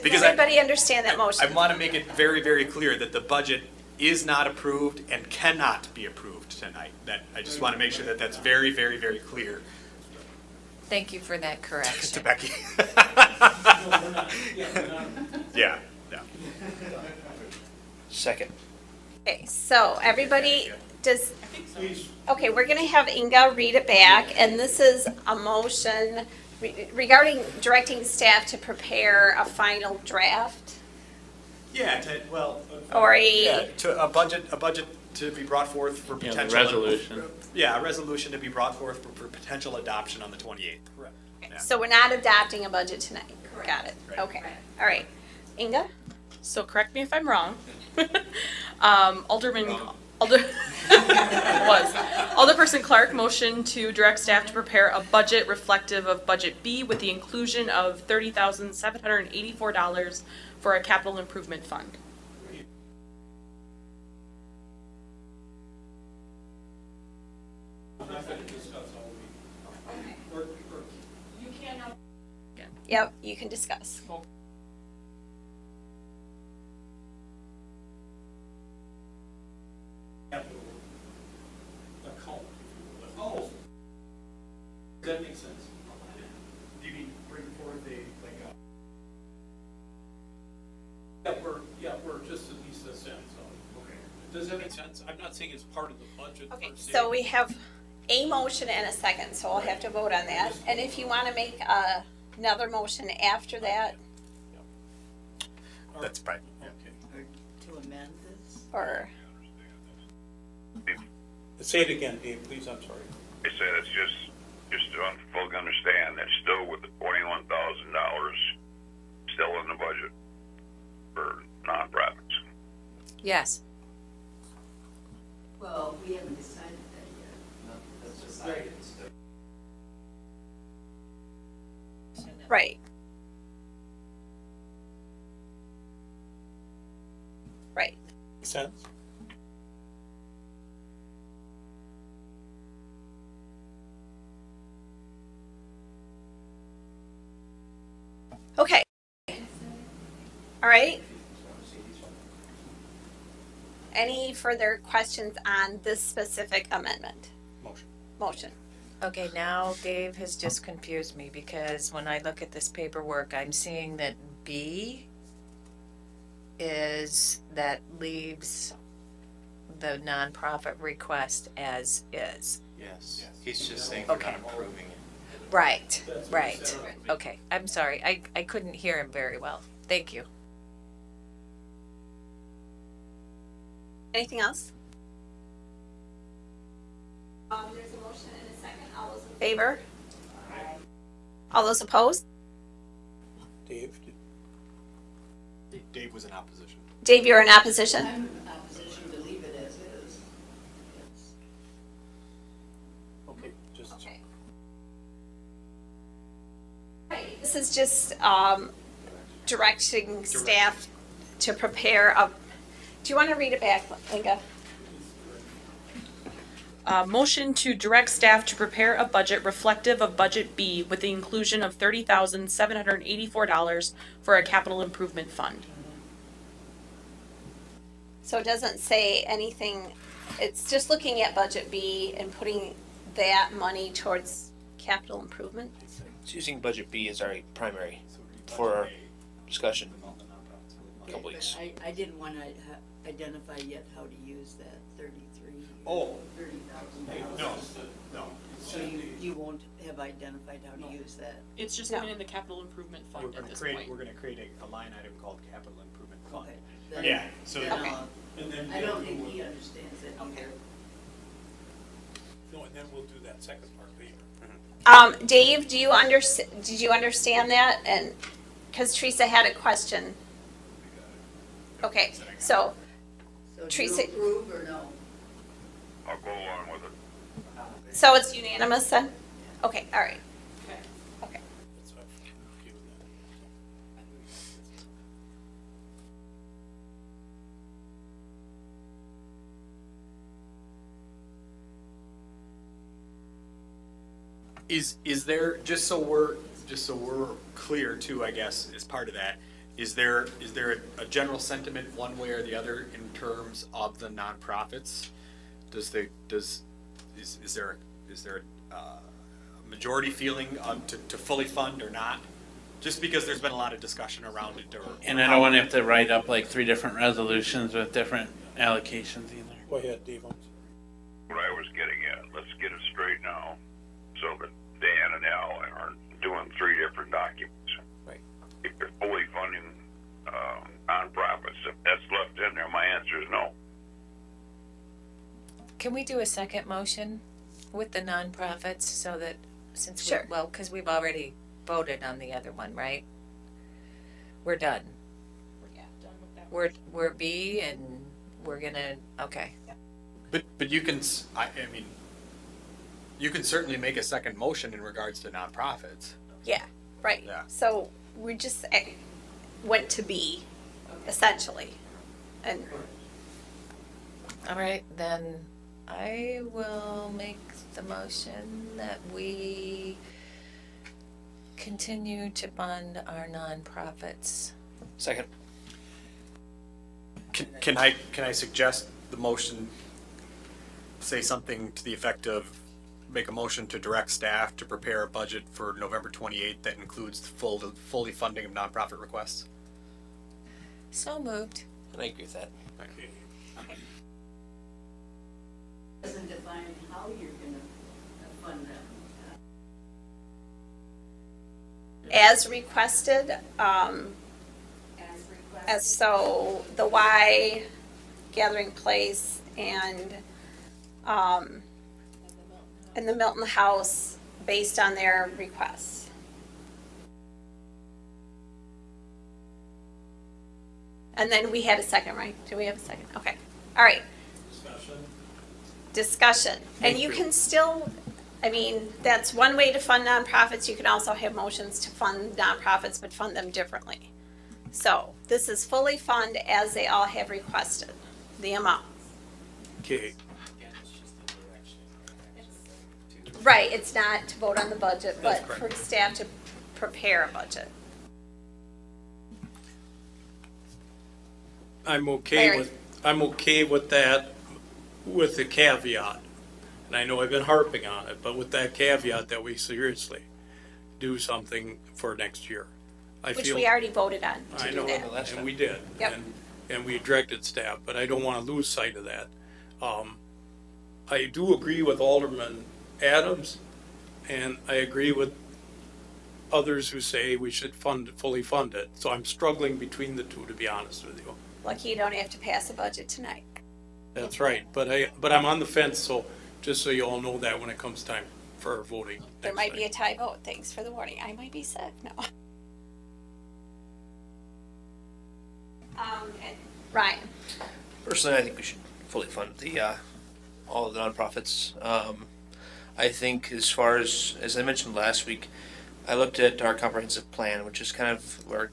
Speaker 3: Because I-
Speaker 1: everybody understand that motion?
Speaker 3: I want to make it very, very clear that the budget is not approved and cannot be approved tonight. That, I just want to make sure that that's very, very, very clear
Speaker 4: Thank you for that
Speaker 3: to
Speaker 4: correction.
Speaker 3: Becky. Yeah, yeah.
Speaker 12: Second.
Speaker 1: Okay, so everybody, does, okay, we're gonna have Inga read it back, and this is a motion re- regarding directing staff to prepare a final draft
Speaker 3: Yeah, to, well.
Speaker 1: or
Speaker 3: Yeah,
Speaker 1: a,
Speaker 3: to a budget, a budget to be brought forth for
Speaker 6: Yeah, the
Speaker 3: potential.
Speaker 6: resolution.
Speaker 3: Yeah, a resolution to be brought forth for, for potential adoption on the twenty-eighth. Correct.
Speaker 1: so we're not adopting a budget tonight? Got it,
Speaker 3: Right.
Speaker 1: okay, all right. Inga?
Speaker 2: So correct me if I'm wrong. um, Alderman Alder was Alderperson Clark motioned to direct staff to prepare a budget reflective of budget B with the inclusion of thirty thousand seven hundred and eighty-four dollars for a capital improvement fund.
Speaker 1: Yep, you can discuss.
Speaker 7: Capital account, if you will. Oh. Does that make sense?
Speaker 3: Do you mean bring forth a, like a?
Speaker 7: Yeah, we're, yeah, we're just at least a sense of, okay. Does that make sense? I'm not saying it's part of the budget per
Speaker 1: Okay,
Speaker 7: se.
Speaker 1: so we have a motion and a second, so I'll have to vote on that. And if you want to make uh, another motion after that,
Speaker 3: That's probably, yeah.
Speaker 7: Okay.
Speaker 9: To amend this?
Speaker 1: or,
Speaker 7: Say it again, Dave, please, I'm sorry.
Speaker 11: I said it's just, just to fully understand that still with the twenty-one thousand dollars still in the budget for nonprofits.
Speaker 4: Yes.
Speaker 9: Well, we haven't decided that yet.
Speaker 1: right. Right.
Speaker 7: Sense?
Speaker 1: Okay. All right. Any further questions on this specific amendment?
Speaker 3: Motion.
Speaker 1: Motion.
Speaker 4: Okay, now Dave has just confused me because when I look at this paperwork, I'm seeing that B is, that leaves the nonprofit request as is.
Speaker 5: Yes. He's just saying we're
Speaker 4: Okay.
Speaker 5: not approving it.
Speaker 4: Right,
Speaker 7: That's what he
Speaker 4: right.
Speaker 7: said.
Speaker 4: Okay, I'm sorry. I, I couldn't hear him very well. Thank you.
Speaker 1: Anything else? Um, there's a motion and a second. All those in favor? All those opposed?
Speaker 7: Dave, did-
Speaker 3: Dave was in opposition.
Speaker 1: Dave, you're in opposition?
Speaker 9: I'm in
Speaker 1: This is just um, directing staff to prepare a, do you want to read it back, Linga?
Speaker 2: Uh, motion to direct staff to prepare a budget reflective of budget B with the inclusion of thirty thousand seven hundred and eighty-four dollars for a capital improvement fund.
Speaker 1: So it doesn't say anything, it's just looking at budget B and putting that money towards capital improvement.
Speaker 12: It's using budget B as our primary for our discussion. Couple weeks.
Speaker 9: I, I didn't want to identify yet how to use that thirty-three.
Speaker 3: Oh.
Speaker 9: Thirty thousand
Speaker 3: No,
Speaker 9: dollars.
Speaker 3: no.
Speaker 9: So you, you won't have identified how to use that?
Speaker 2: It's just
Speaker 1: No.
Speaker 2: going in the capital improvement
Speaker 3: We're
Speaker 2: fund at
Speaker 3: gonna
Speaker 2: this
Speaker 3: create,
Speaker 2: point.
Speaker 3: we're gonna create a, a line item called capital improvement fund.
Speaker 9: Okay. Then-
Speaker 3: Yeah, so.
Speaker 9: then I'll- uh,
Speaker 7: And then.
Speaker 9: I don't think he understands it either.
Speaker 7: No, and then we'll do that second part later.
Speaker 1: Um, Dave, do you under, did you understand that? And, because Teresa had a question. Okay, so,
Speaker 9: So do
Speaker 1: Teresa-
Speaker 9: you approve or no?
Speaker 11: I'll go along with it.
Speaker 1: so it's unanimous then? Okay, all right.
Speaker 3: Is, is there, just so we're, just so we're clear too, I guess, as part of that, is there, is there a, a general sentiment one way or the other in terms of the nonprofits? Does the, does, is, is there, is there uh, a majority feeling um, to, to fully fund or not? Just because there's been a lot of discussion around it or.
Speaker 6: And I don't want to have to write up like three different resolutions with different allocations either.
Speaker 7: Go ahead, Dave.
Speaker 11: What I was getting at, let's get it straight now, so that Dan and Al aren't doing three different documents.
Speaker 12: Right.
Speaker 11: If you're fully funding, uh, nonprofits, if that's left in there, my answer is no.
Speaker 4: Can we do a second motion with the nonprofits so that, since we,
Speaker 1: Sure.
Speaker 4: well, because we've already voted on the other one, right? We're done.
Speaker 2: Yeah, done with that.
Speaker 4: We're, we're B and we're gonna, okay.
Speaker 3: But, but you can, I, I mean, you can certainly make a second motion in regards to nonprofits.
Speaker 1: Yeah, right.
Speaker 3: Yeah.
Speaker 1: So we just eh, went to B, essentially. And,
Speaker 4: All right, then I will make the motion that we continue to fund our nonprofits.
Speaker 12: Second.
Speaker 3: Can, can I, can I suggest the motion, say something to the effect of, make a motion to direct staff to prepare a budget for November twenty-eighth that includes the full, fully funding of nonprofit requests?
Speaker 4: So moved.
Speaker 12: And I agree with that.
Speaker 9: Doesn't define how you're gonna fund them.
Speaker 1: As requested, um,
Speaker 9: As requested.
Speaker 1: as so the Y Gathering Place and, um, and the Milton House based on their requests. And then we had a second, right? Do we have a second? Okay, all right. Discussion. Discussion. And you can still, I mean, that's one way to fund nonprofits. You can also have motions to fund nonprofits, but fund them differently. So this is fully fund as they all have requested, the amount.
Speaker 7: Okay,
Speaker 1: Right, it's not to vote on the budget, but for staff to prepare a budget.
Speaker 7: I'm okay
Speaker 1: Larry.
Speaker 7: with, I'm okay with that, with the caveat. And I know I've been harping on it, but with that caveat that we seriously do something for next year. I
Speaker 1: Which
Speaker 7: feel-
Speaker 1: we already voted on
Speaker 7: I
Speaker 1: to
Speaker 7: know,
Speaker 1: do that.
Speaker 7: and we did.
Speaker 1: Yep.
Speaker 7: And, and we directed staff, but I don't want to lose sight of that. Um, I do agree with Alderman Adams, and I agree with others who say we should fund, fully fund it. So I'm struggling between the two, to be honest with you.
Speaker 1: Lucky you don't have to pass a budget tonight.
Speaker 7: That's right, but I, but I'm on the fence, so just so you all know that when it comes time for our voting.
Speaker 1: There
Speaker 7: next
Speaker 1: might be
Speaker 7: time.
Speaker 1: a tie vote. Thanks for the warning. I might be sick. No. Um, and Ryan,
Speaker 12: Personally, I think we should fully fund the uh, all of the nonprofits. Um, I think as far as as I mentioned last week, I looked at our comprehensive plan, which is kind of our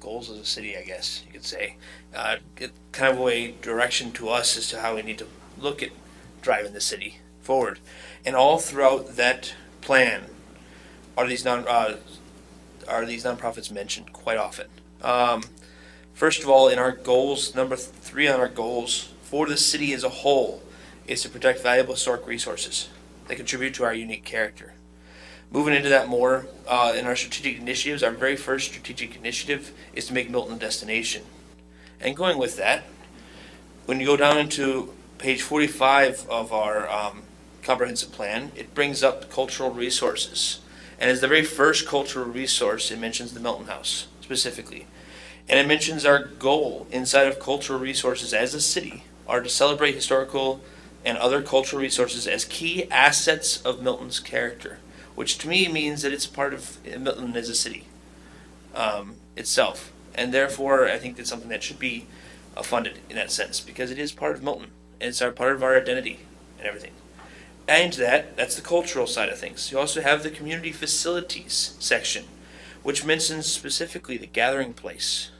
Speaker 12: goals as a city, I guess you could say. Uh, it kind of a direction to us as to how we need to look at driving the city forward, and all throughout that plan are these non uh, are these nonprofits mentioned quite often. Um, First of all, in our goals, number three on our goals for the city as a whole is to protect valuable historic resources that contribute to our unique character. Moving into that more uh, in our strategic initiatives, our very first strategic initiative is to make Milton a destination. And going with that, when you go down into page 45 of our um, comprehensive plan, it brings up cultural resources. And as the very first cultural resource, it mentions the Milton House specifically. And it mentions our goal inside of cultural resources as a city are to celebrate historical and other cultural resources as key assets of Milton's character, which to me means that it's part of Milton as a city um, itself. And therefore, I think that's something that should be uh, funded in that sense because it is part of Milton. It's our part of our identity and everything. And that, that's the cultural side of things. You also have the community facilities section, which mentions specifically the gathering place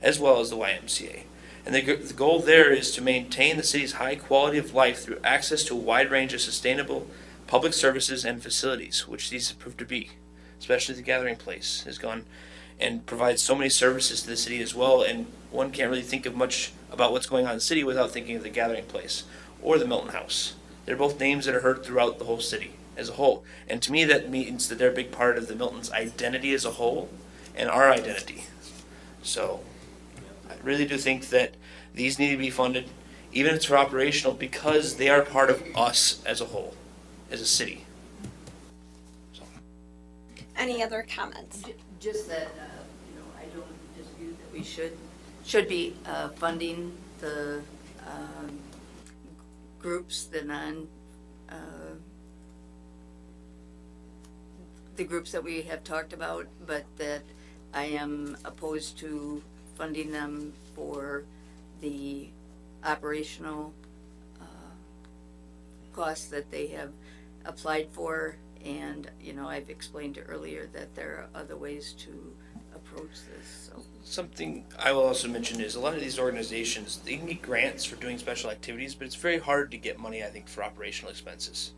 Speaker 12: as well as the YMCA. And the, the goal there is to maintain the city's high quality of life through access to a wide range of sustainable public services and facilities, which these have proved to be. Especially the gathering place has gone and provides so many services to the city as well. And one can't really think of much about what's going on in the city without thinking of the gathering place or the Milton House. They're both names that are heard throughout the whole city as a whole. And to me, that means that they're a big part of the Milton's identity as a whole and our identity. So really do think that these need to be funded, even if it's for operational, because they are part of us as a whole, as a city.
Speaker 1: any other comments?
Speaker 9: Just that, uh, you know, I don't dispute that we should, should be uh, funding the um, groups, the non, uh, the groups that we have talked about, but that I am opposed to funding them for the operational uh, costs that they have applied for. And, you know, I've explained earlier that there are other ways to approach this, so.
Speaker 12: Something I will also mention is a lot of these organizations, they get grants for doing special activities, but it's very hard to get money, I think, for operational expenses.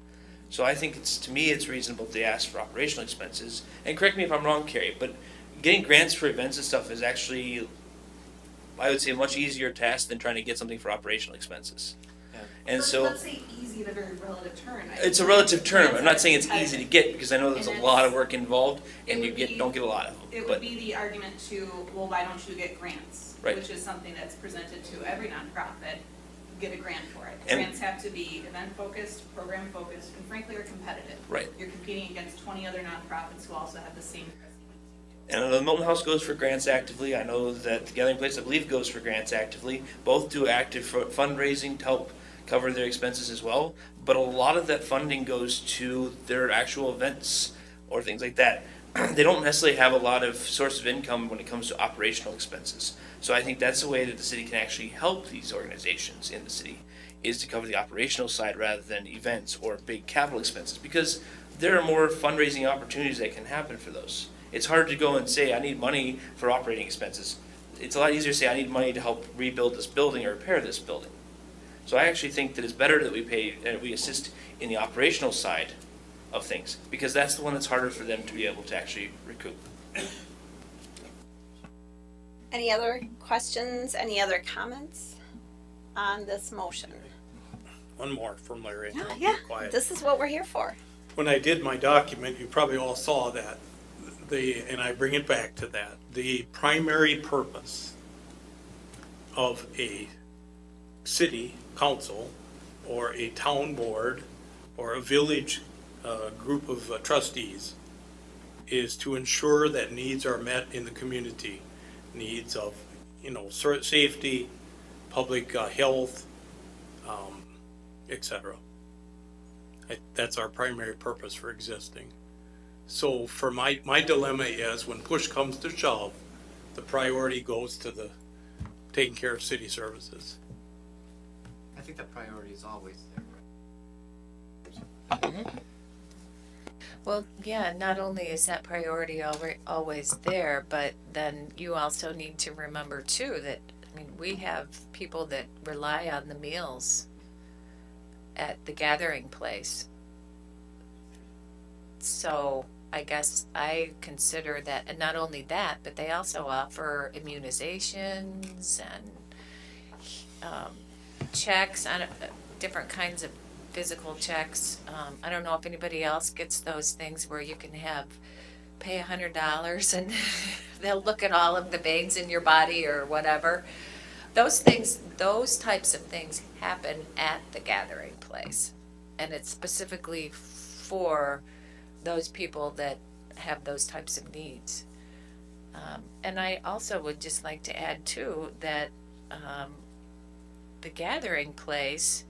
Speaker 12: So I think it's, to me, it's reasonable to ask for operational expenses. And correct me if I'm wrong, Carrie, but getting grants for events and stuff is actually, I would say, a much easier task than trying to get something for operational expenses. And
Speaker 10: Let's-
Speaker 12: so,
Speaker 10: Let's say easy in a very relative term. I
Speaker 12: it's a relative term. I'm not saying it's easy to get, because I know there's a lot of work involved, and you get,
Speaker 10: be-
Speaker 12: don't get a lot of them.
Speaker 10: It would be the argument to, well, why don't you get grants?
Speaker 12: Right.
Speaker 10: Which is something that's presented to every nonprofit, get a grant for it.
Speaker 12: And-
Speaker 10: Grants have to be event-focused, program-focused, and frankly are competitive.
Speaker 12: Right.
Speaker 10: You're competing against twenty other nonprofits who also have the same.
Speaker 12: And the Milton House goes for grants actively. I know that the Gathering Place, I believe, goes for grants actively. Both do active fundraising to help cover their expenses as well. But a lot of that funding goes to their actual events or things like that. they don't necessarily have a lot of source of income when it comes to operational expenses. So I think that's a way that the city can actually help these organizations in the city is to cover the operational side rather than events or big capital expenses because there are more fundraising opportunities that can happen for those. It's hard to go and say I need money for operating expenses. It's a lot easier to say I need money to help rebuild this building or repair this building. So I actually think that it's better that we pay, that we assist in the operational side of things, because that's the one that's harder for them to be able to actually recoup.
Speaker 1: Any other questions, any other comments on this motion?
Speaker 7: One more from Larry.
Speaker 1: Yeah, Yeah, this is what we're here for.
Speaker 7: When I did my document, you probably all saw that, the, and I bring it back to that, the primary purpose of a city council or a town board or a village, uh, group of uh, trustees is to ensure that needs are met in the community. Needs of, you know, safety, public uh, health, um, et cetera. I- That's our primary purpose for existing. So for my, my dilemma is when push comes to shove, the priority goes to the taking care of city services.
Speaker 5: I think the priority is always there.
Speaker 4: Well, yeah, not only is that priority alwa- always there, but then you also need to remember too that, I mean, we have people that rely on the meals at the gathering place. So I guess I consider that, and not only that, but they also offer immunizations and um, checks on uh, different kinds of physical checks. Um, I don't know if anybody else gets those things where you can have pay a hundred dollars and they'll look at all of the veins in your body or whatever. Those things, those types of things happen at the gathering place. And it's specifically for those people that have those types of needs. Um, and I also would just like to add too, that, um, the gathering place,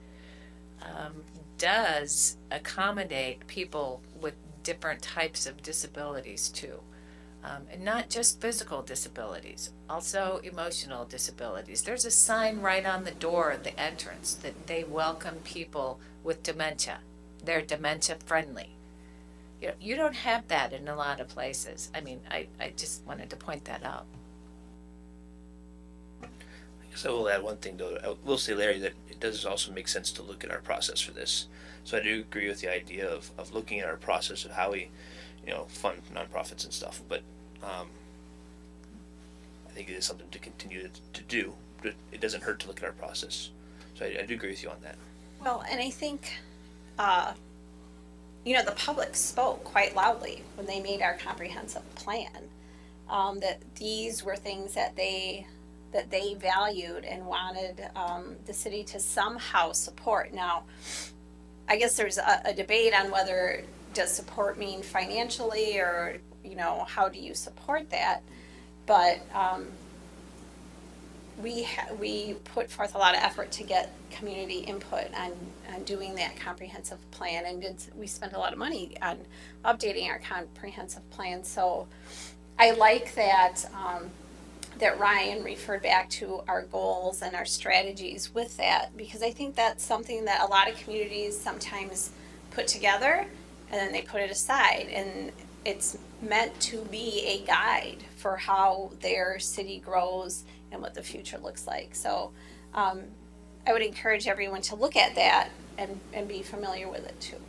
Speaker 4: um, does accommodate people with different types of disabilities too. Um, and not just physical disabilities, also emotional disabilities. There's a sign right on the door at the entrance that they welcome people with dementia. They're dementia friendly. You, know, you don't have that in a lot of places. I mean, I, I just wanted to point that out.
Speaker 12: I guess I will add one thing though. I will say, Larry, that it does also make sense to look at our process for this. So I do agree with the idea of, of looking at our process of how we, you know, fund nonprofits and stuff. But um, I think it is something to continue to, to do. But it doesn't hurt to look at our process. So I, I do agree with you on that.
Speaker 1: Well, and I think, uh, you know, the public spoke quite loudly when they made our comprehensive plan. Um, that these were things that they, that they valued and wanted, um, the city to somehow support. Now, I guess there's a, a debate on whether, does support mean financially or, you know, how do you support that? But, um, we we put forth a lot of effort to get community input on, on doing that comprehensive plan and did, we spent a lot of money on updating our comprehensive plan. So I like that um, that Ryan referred back to our goals and our strategies with that because I think that's something that a lot of communities sometimes put together and then they put it aside and it's meant to be a guide for how their city grows and what the future looks like. So um, I would encourage everyone to look at that and, and be familiar with it too.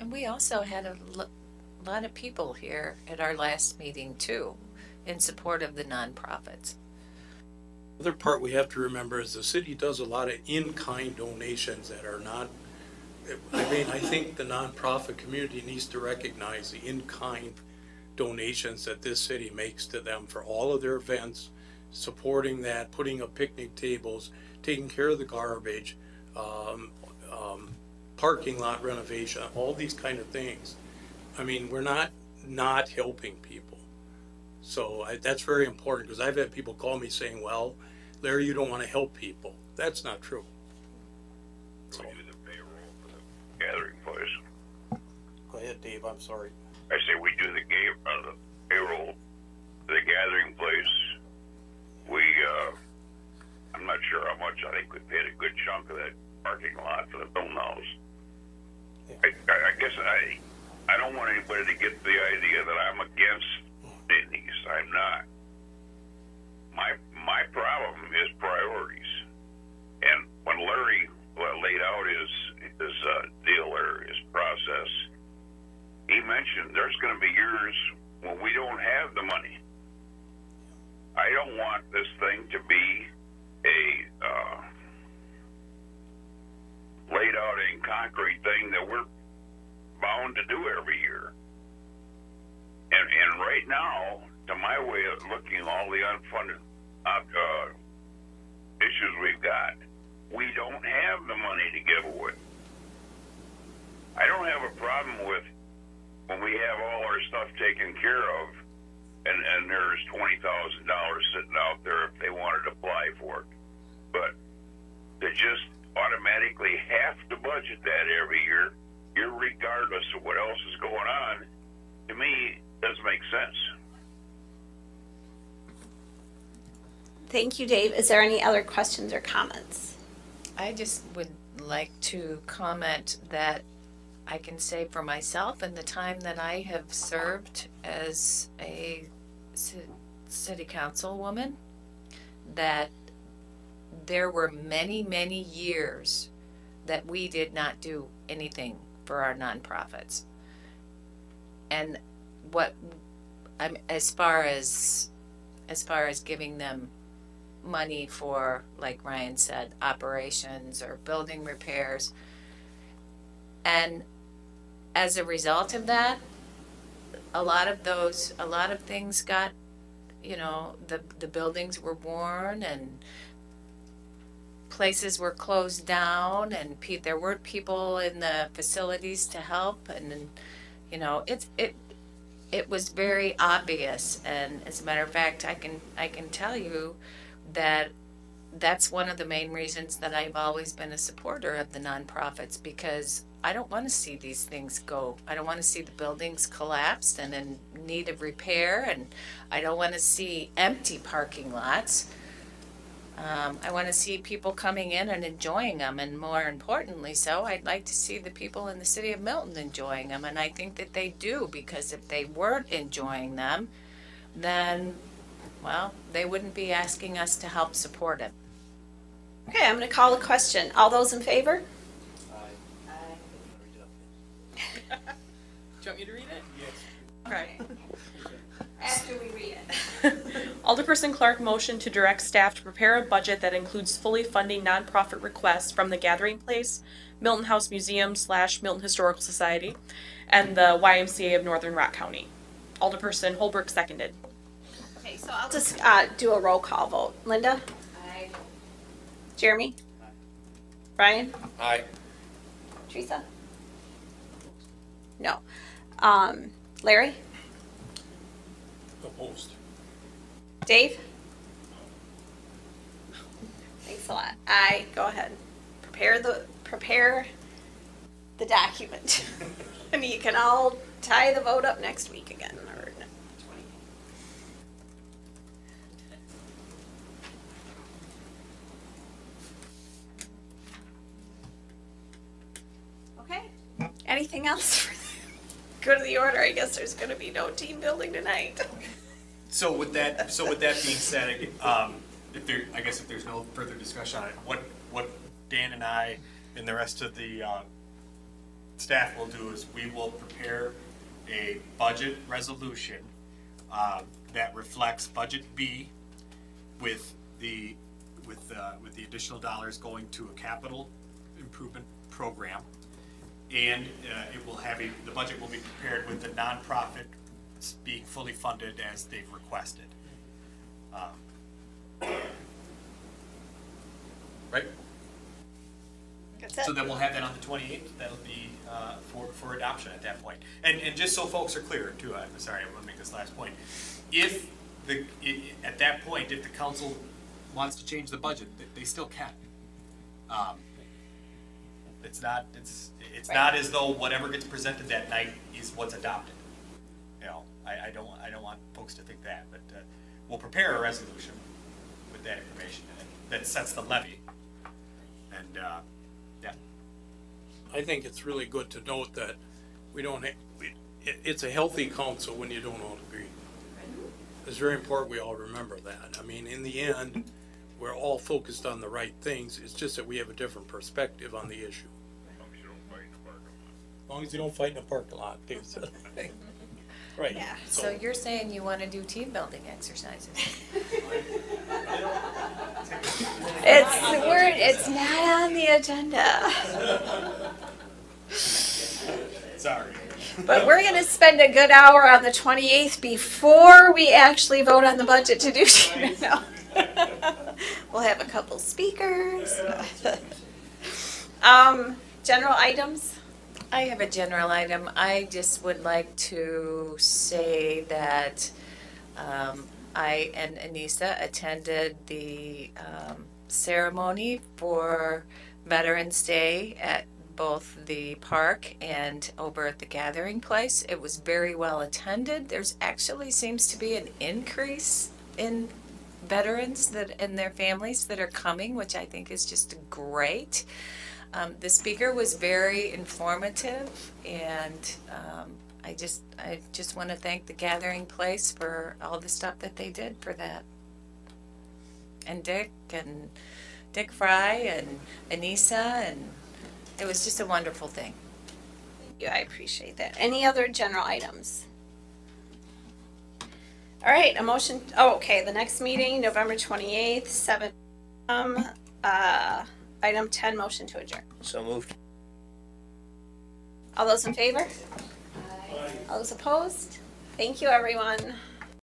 Speaker 4: And we also had a lo- lot of people here at our last meeting too, in support of the nonprofits.
Speaker 7: Other part we have to remember is the city does a lot of in-kind donations that are not, I mean, I think the nonprofit community needs to recognize the in-kind donations that this city makes to them for all of their events, supporting that, putting up picnic tables, taking care of the garbage, um, um, parking lot renovation, all these kind of things. I mean, we're not, not helping people. So I, that's very important because I've had people call me saying, well, Larry, you don't want to help people. That's not true.
Speaker 11: We do the payroll for the gathering place.
Speaker 7: Go ahead, Dave, I'm sorry.
Speaker 11: I say we do the game, uh, the payroll, for the gathering place. We, uh, I'm not sure how much, I think we paid a good chunk of that parking lot for the film house. I, I I guess I, I want to get the idea that I'm against these, I'm not. My, my problem is priorities. And when Larry uh, laid out his, his, uh, deal or his process, he mentioned there's going to be years when we don't have the money. I don't want this thing to be a uh, laid out in concrete thing that we're bound to do every year. And and right now, to my way of looking, all the unfunded uh, uh, issues we've got, we don't have the money to give away. I don't have a problem with when we have all our stuff taken care of, and and there's twenty thousand dollars sitting out there if they wanted to apply for it. But to just automatically have to budget that every year, regardless of what else is going on, to me doesn't make sense.
Speaker 1: Thank you, Dave. Is there any other questions or comments?
Speaker 4: I just would like to comment that I can say for myself in the time that I have served as a city councilwoman, that there were many, many years that we did not do anything for our nonprofits. And what, I'm, as far as, as far as giving them money for, like Ryan said, operations or building repairs. And as a result of that, a lot of those, a lot of things got, you know, the, the buildings were worn and places were closed down and pe- there weren't people in the facilities to help and, and, you know, it's, it, it was very obvious. And as a matter of fact, I can, I can tell you that that's one of the main reasons that I've always been a supporter of the nonprofits because I don't want to see these things go. I don't want to see the buildings collapsed and in need of repair, and I don't want to see empty parking lots. Um, I want to see people coming in and enjoying them, and more importantly, so I'd like to see the people in the city of Milton enjoying them, and I think that they do because if they weren't enjoying them, then, well, they wouldn't be asking us to help support it.
Speaker 1: Okay, I'm going to call a question. All those in favor?
Speaker 2: Do you want me to read it? Yes. Okay.
Speaker 1: After we read it.
Speaker 2: Alderperson Clark motioned to direct staff to prepare a budget that includes fully funding nonprofit requests from the Gathering Place, Milton House Museum slash Milton Historical Society, and the YMCA of Northern Rock County. Alderperson Holbrook seconded.
Speaker 1: Okay, so I'll just uh, do a roll call vote. Linda? Aye. Jeremy? Aye. Brian?
Speaker 12: Aye.
Speaker 1: Teresa? No. Um, Larry?
Speaker 7: Opposed.
Speaker 1: Dave? Thanks a lot. I, go ahead. Prepare the, prepare the document. And you can all tie the vote up next week again, anything else for the good of the order? I guess there's gonna be no team building tonight.
Speaker 3: So with that, so with that being said, um, if there, I guess if there's no further discussion on it, what, what Dan and I and the rest of the, uh, staff will do is we will prepare a budget resolution uh, that reflects Budget B with the, with, uh, with the additional dollars going to a capital improvement program. And uh, it will have a, the budget will be prepared with the nonprofit being fully funded as they've requested. Um, Right? So then we'll have that on the twenty-eighth, that'll be, uh, for, for adoption at that point. And, and just so folks are clear too, I'm sorry, I want to make this last point. If the, i- i- at that point, if the council wants to change the budget, they still can. Um, It's not, it's, it's not as though whatever gets presented that night is what's adopted. You know, I, I don't, I don't want folks to think that, but, uh, we'll prepare a resolution with that information in it, that sets the levy. And, uh, yeah,
Speaker 7: I think it's really good to note that we don't, ha- we- it, it's a healthy council when you don't all agree. It's very important we all remember that. I mean, in the end, we're all focused on the right things, it's just that we have a different perspective on the issue. As long as you don't fight in the parking lot, Dave said. Right.
Speaker 1: Yeah.
Speaker 4: So you're saying you want to do team building exercises?
Speaker 1: It's, we're, it's not on the agenda.
Speaker 3: sorry.
Speaker 1: But we're gonna spend a good hour on the twenty-eighth before we actually vote on the budget to do, no. We'll have a couple speakers. Um, general items?
Speaker 4: I have a general item. I just would like to say that um, I and Anissa attended the um, ceremony for Veterans Day at both the park and over at the gathering place. It was very well attended. There's actually seems to be an increase in veterans that and their families that are coming, which I think is just great. Um, the speaker was very informative, and um, I just I just want to thank the Gathering Place for all the stuff that they did for that. And Dick and Dick Fry and Anissa, and it was just a wonderful thing.
Speaker 1: Yeah, I appreciate that. Any other general items? All right, a motion, oh, okay, the next meeting, November twenty-eighth, seven, um, uh, item ten, motion to adjourn.
Speaker 12: So moved.
Speaker 1: All those in favor? All those opposed? Thank you, everyone.